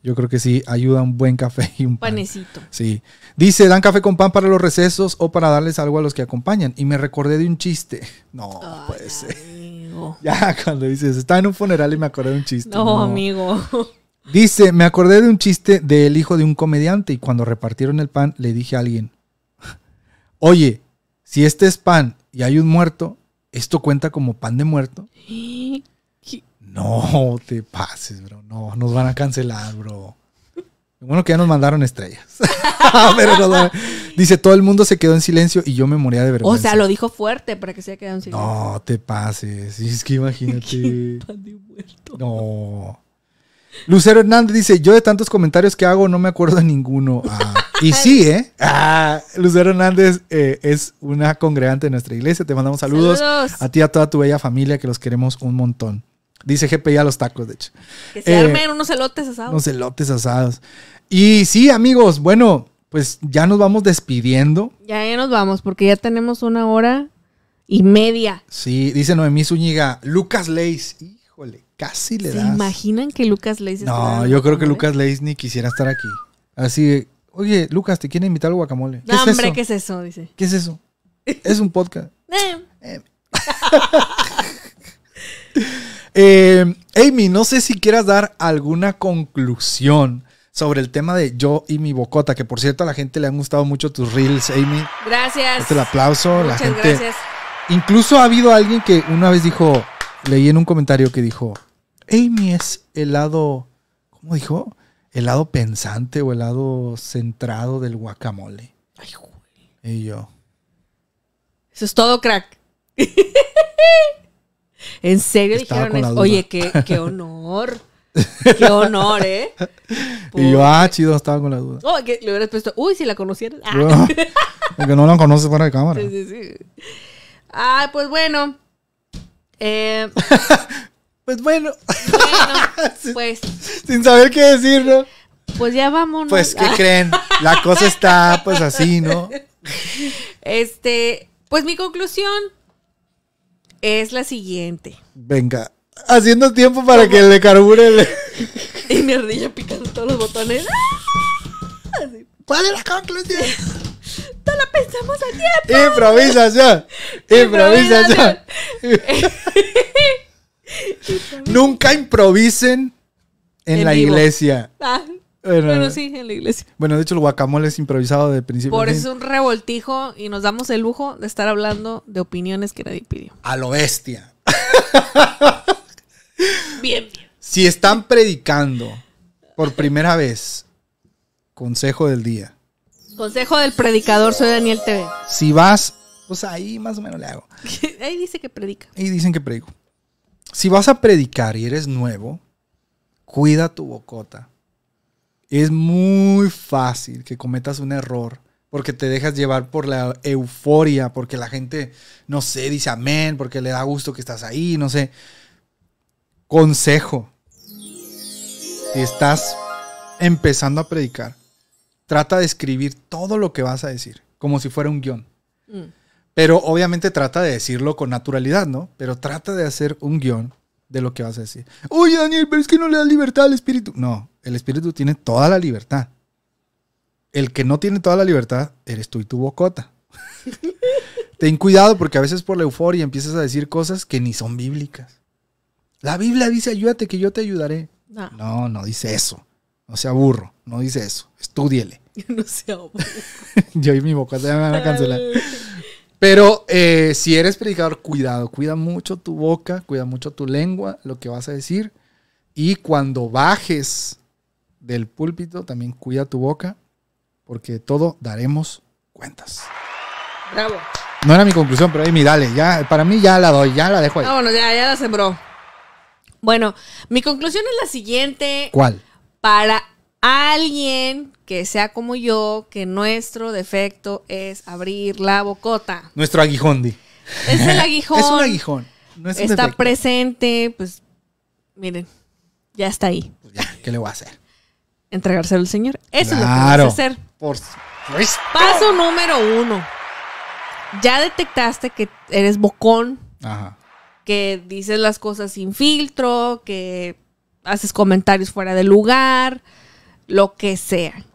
yo creo que sí ayuda un buen café y un pan. panecito. Sí. Dice, dan café con pan para los recesos o para darles algo a los que acompañan. Y me recordé de un chiste. No, Ay, puede ser. amigo. Ya, cuando dices, estaba en un funeral y me acordé de un chiste. No, amigo. Dice, me acordé de un chiste del hijo de un comediante y cuando repartieron el pan le dije a alguien, oye, si este es pan y hay un muerto, ¿esto cuenta como pan de muerto? No te pases, bro. No, nos van a cancelar, bro. Bueno, que ya nos mandaron estrellas. Pero nos van- Dice, todo el mundo se quedó en silencio y yo me moría de vergüenza. O sea, lo dijo fuerte para que se haya quedado en silencio. No te pases. Y Es que imagínate. No. Lucero Hernández dice, yo de tantos comentarios que hago no me acuerdo de ninguno. Ah, y sí, ¿eh? Ah, Lucero Hernández eh, es una congregante de nuestra iglesia. Te mandamos saludos, Saludos. a ti y a toda tu bella familia que los queremos un montón. Dice GPI a los tacos, de hecho. Que se Eh, armen unos elotes asados. Unos elotes asados. Y sí, amigos, bueno, pues ya nos vamos despidiendo. Ya, ya nos vamos porque ya tenemos una hora y media. Sí, dice Noemí Zúñiga, Lucas Leis. Híjole, casi le ¿Se das. imaginan que Lucas le dice No, yo creo que Lucas Leis ni quisiera estar aquí. Así, oye, Lucas, te quieren invitar al guacamole. ¿Qué No, es hombre, eso? ¿qué es eso? Dice. ¿Qué es eso? Es un podcast. Eh, Amy, no sé si quieras dar alguna conclusión sobre el tema de yo y mi bocota, que por cierto a la gente le han gustado mucho tus reels, Amy. gracias. Este el aplauso, la Muchas gente. gracias. Incluso ha habido alguien que una vez dijo, leí en un comentario que dijo, Amy es el lado, ¿cómo dijo? El lado pensante o el lado centrado del guacamole. Ay, güey. Y yo, Eso es todo, crack. en serio Estaba dijeron. Oye, qué, qué honor. qué honor, ¿eh? y yo, ah, chido, estaba con la duda. Oh, que le hubieras puesto, uy, si la conocieras. Ah. Porque no la conoces fuera de cámara. Sí, sí, sí. Ah, pues bueno. Eh, Pues bueno, bueno, pues, sin saber qué decir, ¿no? pues ya vámonos. Pues, ¿qué Ah, creen? La cosa está pues así, ¿no? Este, pues mi conclusión es la siguiente. Venga, haciendo tiempo para que le carbure el... Y mi ardilla picando todos los botones. Así, ¿Cuál es la conclusión? No la pensamos a tiempo. Improvisación. Improvisación. Nunca improvisen en En la vivo. iglesia. Ah, Bueno, Bueno, sí, en la iglesia. bueno, de hecho el guacamole es improvisado de principio Por a eso es un revoltijo y nos damos el lujo de estar hablando de opiniones que nadie pidió. A lo bestia. Bien, bien. Si están predicando por primera vez, consejo del día. Consejo del predicador, soy Daniel TV. Si vas, pues ahí más o menos le hago. Ahí dice que predica. Y dicen que predico. Si vas a predicar y eres nuevo, cuida tu bocota. Es muy fácil que cometas un error porque te dejas llevar por la euforia, porque la gente, no sé, dice amén, porque le da gusto que estás ahí, no sé. Consejo. Si estás empezando a predicar, trata de escribir todo lo que vas a decir, como si fuera un guion. Mm. Pero obviamente trata de decirlo con naturalidad, ¿no? Pero trata de hacer un guion de lo que vas a decir. Oye, Daniel, pero es que no le da libertad al espíritu. No, el espíritu tiene toda la libertad. El que no tiene toda la libertad eres tú y tu bocota. Ten cuidado porque a veces por la euforia empiezas a decir cosas que ni son bíblicas. La Biblia dice, ayúdate que yo te ayudaré. No, No, no dice eso. No sea burro, no dice eso. Estúdiele. no sé. yo y mi bocota ya me van a cancelar. Pero eh, si eres predicador, cuidado, cuida mucho tu boca, cuida mucho tu lengua, lo que vas a decir. Y cuando bajes del púlpito, también cuida tu boca, porque todo daremos cuentas. Bravo. No era mi conclusión, pero Amy, dale, ya, para mí ya la doy, ya la dejo ahí. Ah, bueno, ya, ya la sembró. Bueno, mi conclusión es la siguiente. ¿Cuál? Para alguien que sea como yo, que nuestro defecto es abrir la bocota. Nuestro aguijón, di. Es el aguijón. Es un aguijón. No es un Está defecto. presente, pues miren, ya está ahí. Pues ya, ¿qué le voy a hacer? Entregárselo al Señor. Eso Claro. es lo que a hacer. Por supuesto. Paso número uno. Ya detectaste que eres bocón, Ajá. que dices las cosas sin filtro, que haces comentarios fuera de lugar, lo que sea.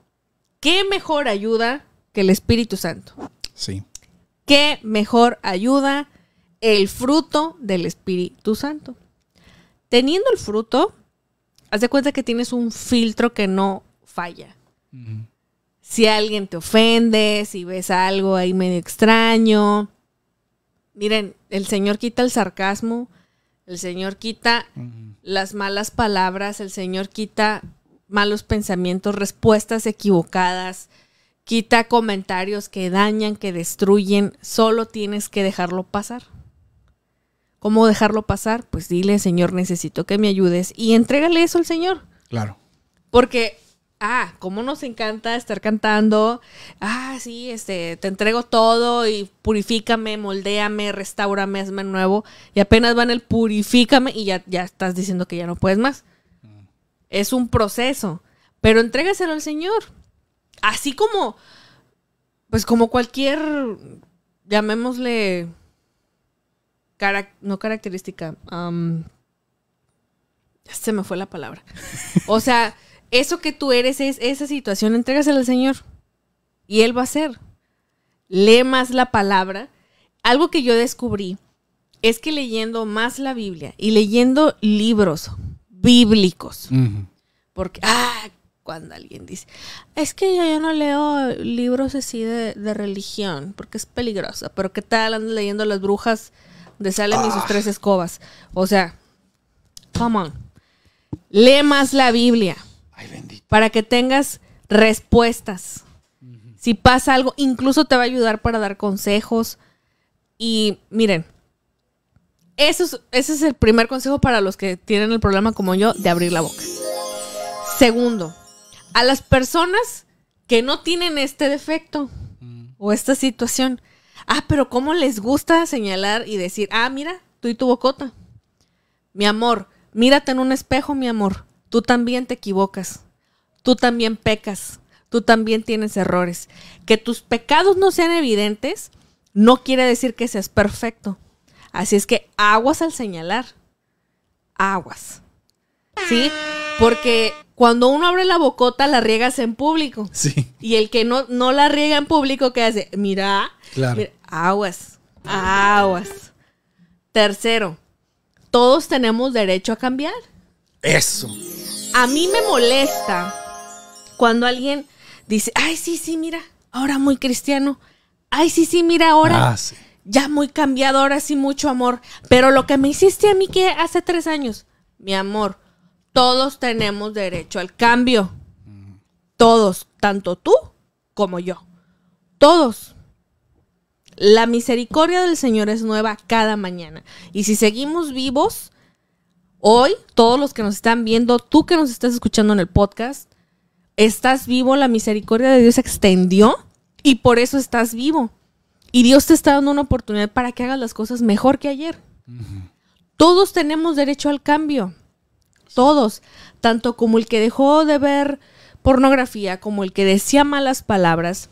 ¿Qué mejor ayuda que el Espíritu Santo? Sí. ¿Qué mejor ayuda el fruto del Espíritu Santo? Teniendo el fruto, haz de cuenta que tienes un filtro que no falla. Si alguien te ofende, si ves algo ahí medio extraño. Miren, el Señor quita el sarcasmo, el Señor quita las malas palabras, el Señor quita malos pensamientos, respuestas equivocadas, quita comentarios que dañan, que destruyen, solo tienes que dejarlo pasar. ¿Cómo dejarlo pasar? Pues dile, Señor, necesito que me ayudes y entrégale eso al Señor. Claro. Porque, ah, cómo nos encanta estar cantando. Ah, sí, este, te entrego todo y purifícame, moldéame, restaurame, hazme nuevo. Y apenas van el purifícame y ya, ya estás diciendo que ya no puedes más. Es un proceso. Pero entrégaselo al Señor. Así como, pues como cualquier, llamémosle, carac- no característica, se me fue la palabra. O sea, eso que tú eres, es esa situación, entrégasela al Señor. Y Él va a hacer. Lee más la palabra. Algo que yo descubrí es que leyendo más la Biblia y leyendo libros bíblicos, porque, ah, cuando alguien dice, es que yo ya no leo libros así de, de religión, porque es peligroso, pero ¿qué tal andas leyendo las brujas de Salem y sus tres escobas? O sea, come on. Lee más la Biblia Ay, bendito. para que tengas respuestas. Si pasa algo, incluso te va a ayudar para dar consejos. Y miren, eso es- ese es el primer consejo para los que tienen el problema como yo de abrir la boca. Segundo, a las personas que no tienen este defecto o esta situación, ah, pero ¿cómo les gusta señalar y decir, ah, mira, tú y tu bocota? Mi amor, mírate en un espejo, mi amor. Tú también te equivocas. Tú también pecas. Tú también tienes errores. Que tus pecados no sean evidentes no quiere decir que seas perfecto. Así es que aguas al señalar. Aguas. ¿Sí? Porque cuando uno abre la bocota, la riegas en público. Sí, Y el que no, no la riega en público, ¿qué hace? Mira, claro. mira, aguas, aguas. Tercero, todos tenemos derecho a cambiar. Eso. A mí me molesta Cuando alguien dice, ay, sí, sí, mira, ahora muy cristiano. Ay, sí, sí, mira, ahora Ah, sí. ya muy cambiado, ahora sí mucho amor. Pero lo que me hiciste a mí que hace tres años, mi amor, todos tenemos derecho al cambio. Todos, tanto tú como yo. Todos. La misericordia del Señor es nueva cada mañana. Y si seguimos vivos, hoy, todos los que nos están viendo, tú que nos estás escuchando en el podcast, estás vivo, la misericordia de Dios se extendió y por eso estás vivo. Y Dios te está dando una oportunidad para que hagas las cosas mejor que ayer. Todos tenemos derecho al cambio. Todos. Tanto como el que dejó de ver pornografía, como el que decía malas palabras,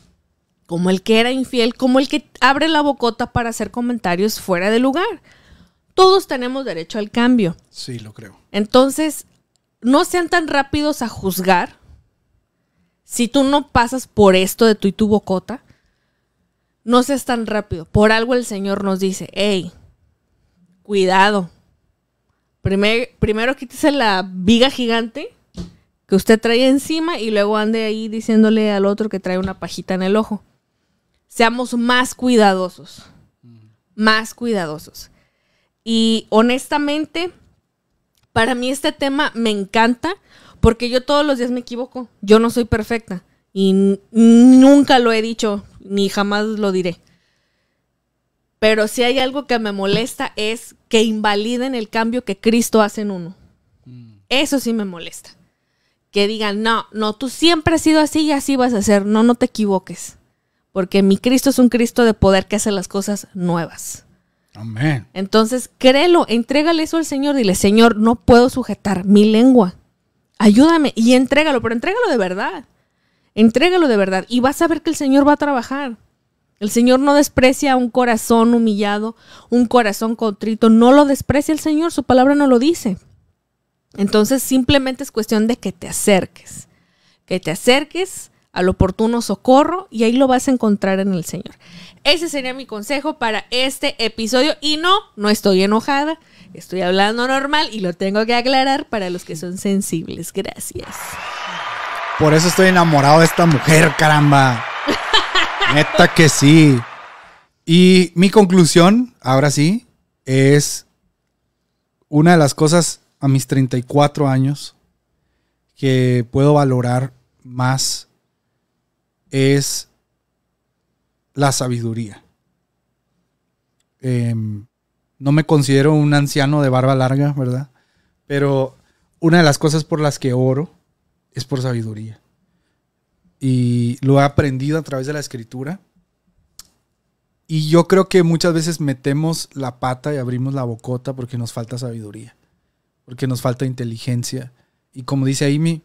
como el que era infiel, como el que abre la bocota para hacer comentarios fuera de lugar. Todos tenemos derecho al cambio. Sí, lo creo. Entonces, no sean tan rápidos a juzgar. Si tú no pasas por esto de tu y tu bocota, no seas tan rápido. Por algo el Señor nos dice, hey, cuidado. Primer- primero quítese la viga gigante que usted trae encima y luego ande ahí diciéndole al otro que trae una pajita en el ojo. Seamos más cuidadosos. Más cuidadosos. Y honestamente, para mí este tema me encanta porque yo todos los días me equivoco. Yo no soy perfecta y nunca lo he dicho ni jamás lo diré. Pero si hay algo que me molesta es que invaliden el cambio que Cristo hace en uno. Eso sí me molesta. Que digan, no, no, tú siempre has sido así y así vas a ser. No, no te equivoques. Porque mi Cristo es un Cristo de poder que hace las cosas nuevas. Amén. Entonces, créelo, entrégale eso al Señor. Dile, Señor, no puedo sujetar mi lengua. Ayúdame y entrégalo, pero entrégalo de verdad. Entrégalo de verdad y vas a ver que el Señor va a trabajar. El Señor no desprecia un corazón humillado, un corazón contrito. No lo desprecia el Señor, su palabra no lo dice. Entonces, simplemente es cuestión de que te acerques. Que te acerques al oportuno socorro y ahí lo vas a encontrar en el Señor. Ese sería mi consejo para este episodio. Y no, no estoy enojada. Estoy hablando normal y lo tengo que aclarar para los que son sensibles. Gracias. Por eso estoy enamorado de esta mujer, caramba. Neta que sí. Y mi conclusión, ahora sí, es una de las cosas a mis 34 años que puedo valorar más es la sabiduría. Em, no me considero un anciano de barba larga, ¿verdad? Pero una de las cosas por las que oro es por sabiduría. Y lo he aprendido a través de la escritura. Y yo creo que muchas veces metemos la pata y abrimos la bocota porque nos falta sabiduría, porque nos falta inteligencia. Y como dice Amy,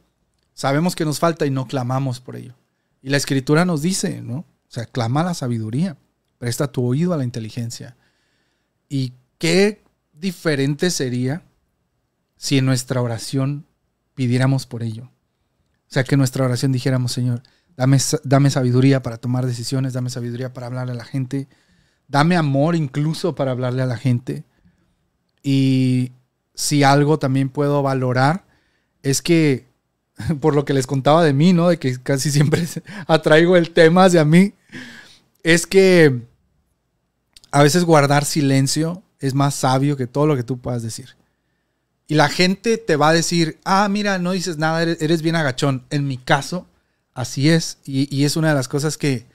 sabemos que nos falta y no clamamos por ello. Y la escritura nos dice, ¿no? O sea, clama la sabiduría, presta tu oído a la inteligencia. Y qué diferente sería si en nuestra oración pidiéramos por ello. O sea, que en nuestra oración dijéramos, Señor, dame, dame sabiduría para tomar decisiones, dame sabiduría para hablarle a la gente, dame amor incluso para hablarle a la gente. Y si algo también puedo valorar es que, por lo que les contaba de mí, ¿no? De que casi siempre atraigo el tema hacia mí, es que a veces guardar silencio es más sabio que todo lo que tú puedas decir. Y la gente te va a decir, ah, mira, no dices nada, eres, bien agachón. En mi caso, así es. Y, y es una de las cosas que,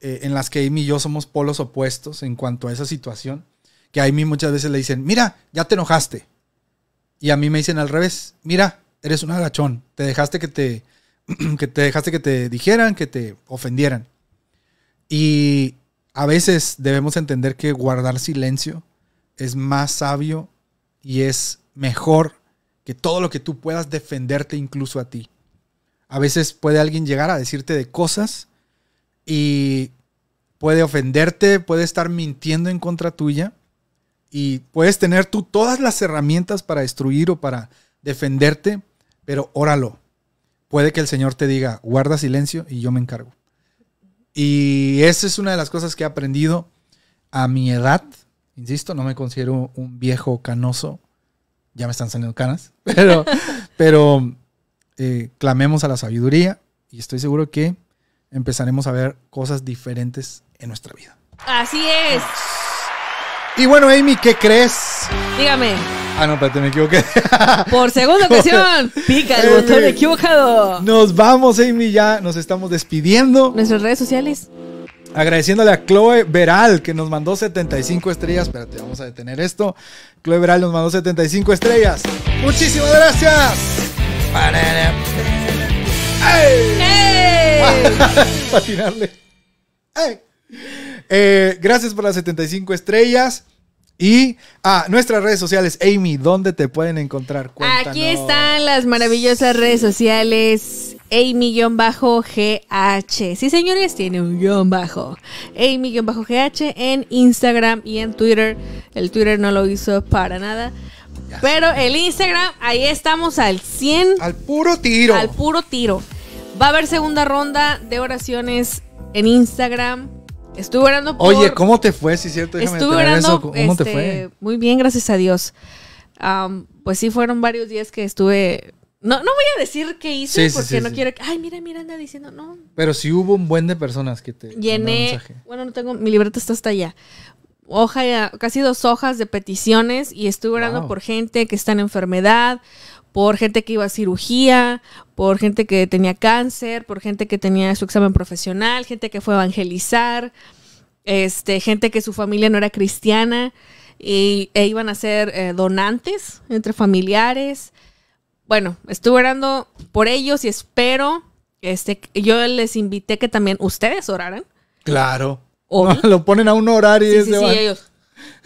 eh, en las que Amy y yo somos polos opuestos en cuanto a esa situación. Que a Amy muchas veces le dicen, mira, ya te enojaste. Y a mí me dicen al revés, mira, eres un agachón. Te dejaste que te, que te dejaste que te dijeran, que te ofendieran. Y a veces debemos entender que guardar silencio es más sabio y es mejor que todo lo que tú puedas defenderte incluso a ti. A veces puede alguien llegar a decirte de cosas y puede ofenderte, puede estar mintiendo en contra tuya y puedes tener tú todas las herramientas para destruir o para defenderte, pero óralo. Puede que el Señor te diga, guarda silencio y yo me encargo. Y esa es una de las cosas que he aprendido a mi edad. Insisto, no me considero un viejo canoso. Ya me están saliendo canas. Pero, eh, clamemos a la sabiduría y estoy seguro que empezaremos a ver cosas diferentes en nuestra vida. Así es. Y bueno, Amy, ¿qué crees? Dígame. Ah, no, espérate, me equivoqué. Por segunda ocasión, pica el botón Amy. equivocado. Nos vamos, Amy, ya nos estamos despidiendo. Nuestras redes sociales. Agradeciéndole a Chloe Veral que nos mandó 75 estrellas. Espérate, vamos a detener esto. Chloe Veral nos mandó 75 estrellas. Muchísimas gracias. ¡Ey! ¡Ey! Patinarle. ¡Ey! Eh, gracias por las 75 estrellas. Y a nuestras redes sociales, Amy, ¿dónde te pueden encontrar? Cuéntanos. Aquí están las maravillosas redes sociales. Amy-GH. Sí, señores, tiene un guion bajo. Amy-GH en Instagram y en Twitter. El Twitter no lo hizo para nada. Pero el Instagram, ahí estamos al 100. Al puro tiro. Al puro tiro. Va a haber segunda ronda de oraciones en Instagram. Estuve orando por... Oye, ¿cómo te fue? Sí, cierto. déjame Estuve orando eso. ¿Cómo te este, fue? muy bien, gracias a Dios. Am, pues sí, fueron varios días que estuve... No, no voy a decir qué hice Sí, porque sí, no sí. quiero... que- Ay, mira, mira, anda diciendo, no. Pero sí hubo un buen de personas que te. Llené... Bueno, no tengo... Mi libreta está hasta allá. Hoja, casi dos hojas de peticiones y estuve orando Wow. por gente que está en enfermedad, por gente que iba a cirugía, por gente que tenía cáncer, por gente que tenía su examen profesional, gente que fue a evangelizar, este, gente que su familia no era cristiana y, e iban a ser eh, donantes entre familiares. Bueno, estuve orando por ellos y espero, este, yo les invité que también ustedes oraran. Claro. Obvio. lo ponen a un horario y Sí, es sí, ellos.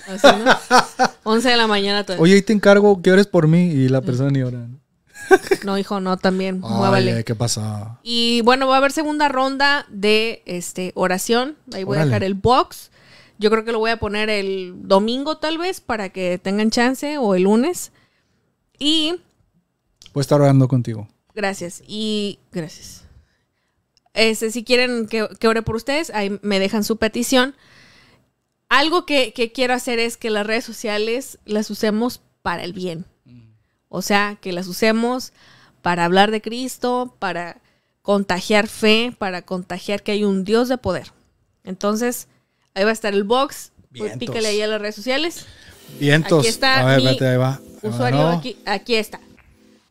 Así, ¿no? 11 de la mañana todavía. Oye, ahí te encargo que ores por mí y la persona ni ora. ¿no? No, hijo, no, también. Ay, Muévale. ¿qué pasa? Y bueno, va a haber segunda ronda de este oración. Ahí voy Órale. a dejar el box. Yo creo que lo voy a poner el domingo tal vez para que tengan chance o el lunes. Y Voy a estar orando contigo. gracias. Y gracias. Este, si quieren que, que ore por ustedes, ahí me dejan su petición. Algo que, que quiero hacer es que las redes sociales las usemos para el bien. O sea, que las usemos para hablar de Cristo, para contagiar fe, para contagiar que hay un Dios de poder. Entonces, ahí va a estar el box. Pues. Pícale ahí a las redes sociales. Vientos. Aquí está a ver, mi ahí va. Usuario, ¿no? aquí, aquí está.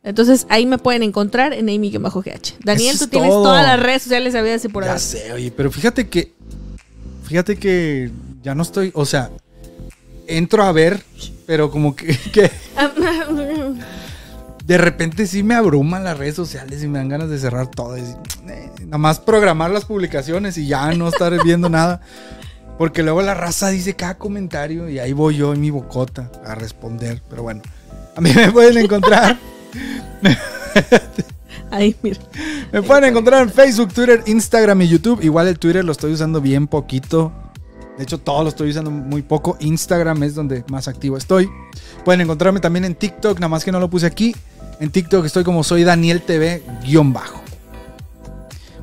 Entonces, ahí me pueden encontrar en Amy-GH. Daniel, Eso tú es tienes todo. todas las redes sociales habidas y por Ya ahí. sé, oye, pero fíjate que. Fíjate que ya no estoy. O sea, entro a ver, pero como que, que de repente sí me abruman las redes sociales y me dan ganas de cerrar todo. y, eh, nada más programar las publicaciones y ya no estar viendo nada. Porque luego la raza dice cada comentario y ahí voy yo en mi bocota a responder. Pero bueno, a mí me pueden encontrar. Ahí, mira. Me pueden encontrar en Facebook, Twitter, Instagram y YouTube. Igual el Twitter lo estoy usando bien poquito. De hecho, todo lo estoy usando muy poco. Instagram es donde más activo estoy. Pueden encontrarme también en TikTok, nada más que no lo puse aquí. En TikTok estoy como soy Daniel TV guion bajo.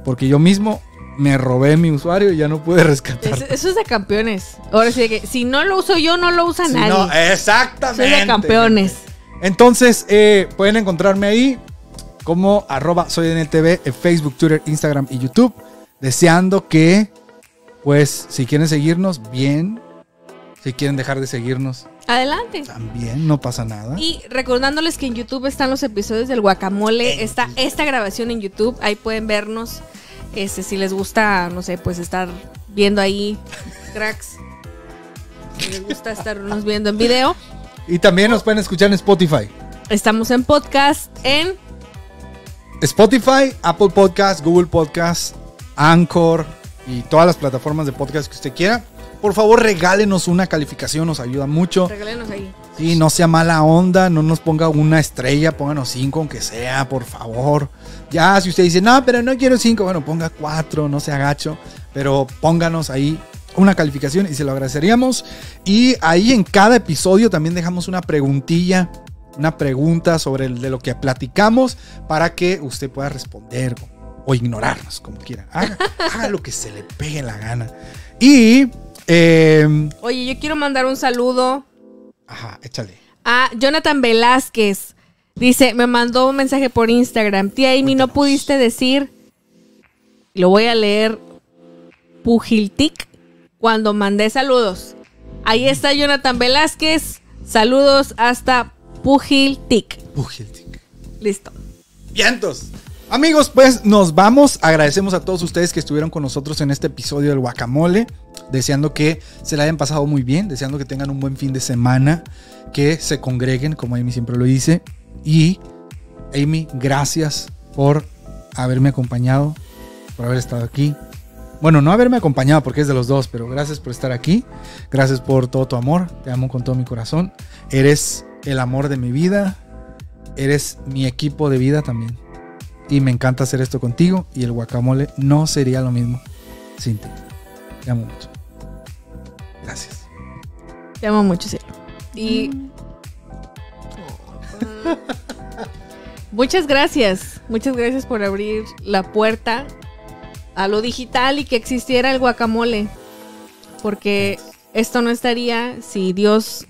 Porque yo mismo me robé mi usuario y ya no pude rescatar. Es- eso es de campeones. Ahora sí, que si no lo uso yo, no lo usa nadie. no, Soy exactamente. de campeones. Entonces, eh, pueden encontrarme ahí como arroba soy TV en Facebook, Twitter, Instagram y YouTube. Deseando que, pues, si quieren seguirnos, bien. Si quieren dejar de seguirnos, Adelante. también, no pasa nada. Y recordándoles que en YouTube están los episodios del guacamole. Está esta grabación en YouTube. Ahí pueden vernos. Este, si les gusta, no sé, pues estar viendo ahí, cracks. Si les gusta estarnos viendo en video. Y también nos pueden escuchar en Spotify. Estamos en podcast en Spotify, Apple Podcast, Google Podcast, Anchor y todas las plataformas de podcast que usted quiera. Por favor, regálenos una calificación, nos ayuda mucho. Regálenos ahí. Sí, no sea mala onda, no nos ponga una estrella, pónganos cinco aunque sea, por favor. Ya, si usted dice, no, pero no quiero cinco, bueno, ponga cuatro, no sea agacho, pero pónganos ahí una calificación y se lo agradeceríamos. Y ahí en cada episodio también dejamos una preguntilla, una pregunta sobre el- de lo que platicamos para que usted pueda responder o ignorarnos, como quiera. Haga, haga lo que se le pegue la gana. Y, eh, Oye, yo quiero mandar un saludo ajá, échale. a Jonathan Velázquez. Dice, me mandó un mensaje por Instagram. Tía Amy, ¿no Cuéntanos. pudiste decir Lo voy a leer Pujiltic cuando mandé saludos. Ahí está Jonathan Velázquez. Saludos hasta Pujiltic. Pujiltic. Listo. Vientos. Amigos, pues nos vamos. Agradecemos a todos ustedes que estuvieron con nosotros en este episodio del Guacamole. Deseando que se la hayan pasado muy bien. Deseando que tengan un buen fin de semana. Que se congreguen, como Amy siempre lo dice. Y Amy, gracias por haberme acompañado. Por haber estado aquí. Bueno, no haberme acompañado porque es de los dos, pero gracias por estar aquí. Gracias por todo tu amor. Te amo con todo mi corazón. Eres el amor de mi vida. Eres mi equipo de vida también. Y me encanta hacer esto contigo. Y el guacamole no sería lo mismo sin ti. Te amo mucho. Gracias. Te amo mucho, cielo. Y. Muchas gracias. Muchas gracias por abrir la puerta a lo digital y que existiera el guacamole. Porque esto no estaría si Dios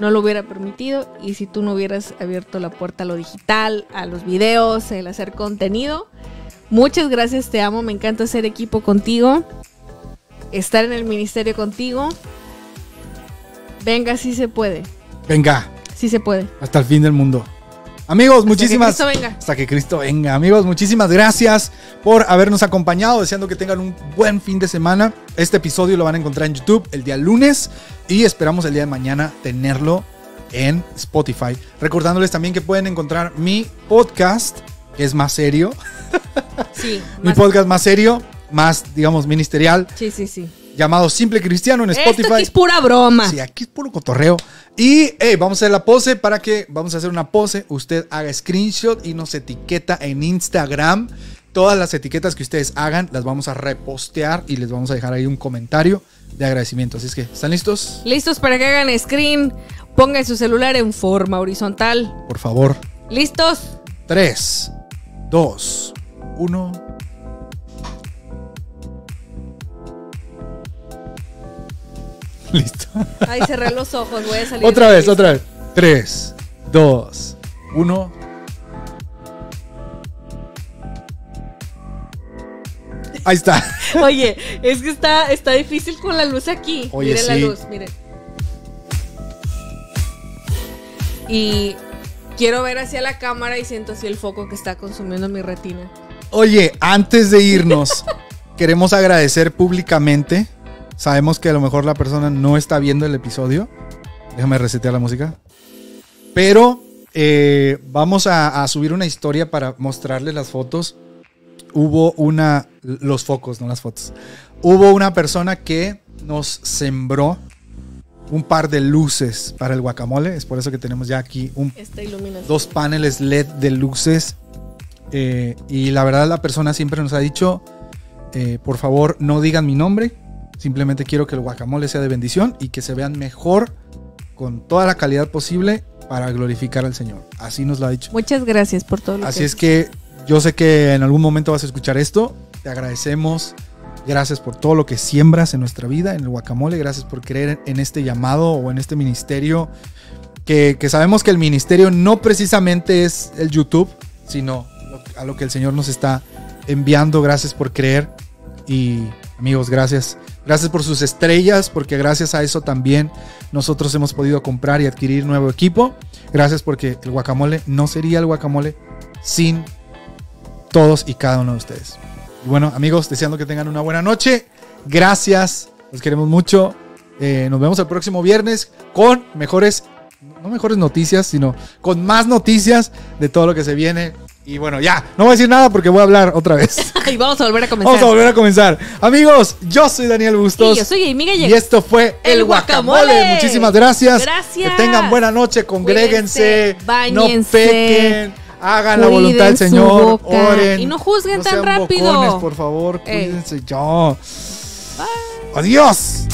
no lo hubiera permitido y si tú no hubieras abierto la puerta a lo digital, a los videos, el hacer contenido. Muchas gracias, te amo, me encanta hacer equipo contigo, estar en el ministerio contigo. Venga, sí se puede, Venga, sí se puede. hasta el fin del mundo. Amigos, Hasta muchísimas que Cristo venga. hasta que Cristo venga. Amigos, muchísimas gracias por habernos acompañado, deseando que tengan un buen fin de semana. Este episodio lo van a encontrar en YouTube el día lunes y esperamos el día de mañana tenerlo en Spotify. Recordándoles también que pueden encontrar mi podcast, que es más serio, Sí, mi más- podcast más serio, más digamos ministerial, sí, sí, sí. Llamado Simple Cristiano en Esto Spotify. aquí es pura broma. Sí, aquí es puro cotorreo. Y hey, vamos a hacer la pose para que vamos a hacer una pose. Usted haga screenshot y nos etiqueta en Instagram. Todas las etiquetas que ustedes hagan las vamos a repostear y les vamos a dejar ahí un comentario de agradecimiento. Así es que, ¿están listos? Listos para que hagan screen. Pongan su celular en forma horizontal. Por favor. ¿Listos? 3, 2, 1. Listo. Ahí cerré los ojos, voy a salir. Otra vez, la otra vez. 3, 2, 1. Ahí está. Oye, es que está, está difícil con la luz aquí. Oye, miren la sí. luz, miren. Y quiero ver hacia la cámara y siento así el foco que está consumiendo mi retina. Oye, antes de irnos, queremos agradecer públicamente. Sabemos que a lo mejor la persona no está viendo el episodio. Déjame resetear la música. Pero eh, vamos a, a subir una historia para mostrarles las fotos. Hubo una. Los focos, no las fotos. Hubo una persona que nos sembró un par de luces para el guacamole. Es por eso que tenemos ya aquí un dos paneles LED de luces. Eh, y la verdad la persona siempre nos ha dicho, eh, por favor no digan mi nombre, simplemente quiero que el guacamole sea de bendición y que se vean mejor con toda la calidad posible para glorificar al Señor. Así nos lo ha dicho. Muchas gracias por todo lo Así que es que yo sé que en algún momento vas a escuchar esto. Te agradecemos. Gracias por todo lo que siembras en nuestra vida, en el guacamole. Gracias por creer en este llamado o en este ministerio. Que, que sabemos que el ministerio no precisamente es el YouTube, sino a lo que el Señor nos está enviando. Gracias por creer. Y amigos, gracias. Gracias por sus estrellas, porque gracias a eso también nosotros hemos podido comprar y adquirir nuevo equipo. Gracias porque el guacamole no sería el guacamole sin todos y cada uno de ustedes. Y bueno, amigos, deseando que tengan una buena noche. Gracias, los queremos mucho. Eh, nos vemos el próximo viernes con mejores, no mejores noticias, sino con más noticias de todo lo que se viene. Y bueno, ya, no voy a decir nada porque voy a hablar otra vez. Y vamos a volver a comenzar. Vamos a volver a comenzar. Amigos, yo soy Daniel Bustos. Y yo soy Amy Gallegos. Y esto fue El El Guacamole. Guacamole. Muchísimas gracias. Gracias. Que tengan buena noche, congréguense, Cuídense, no pequen, hagan la voluntad del Señor, oren. y no juzguen tan rápido. bocones, por favor, Ey. cuídense ya. Adiós.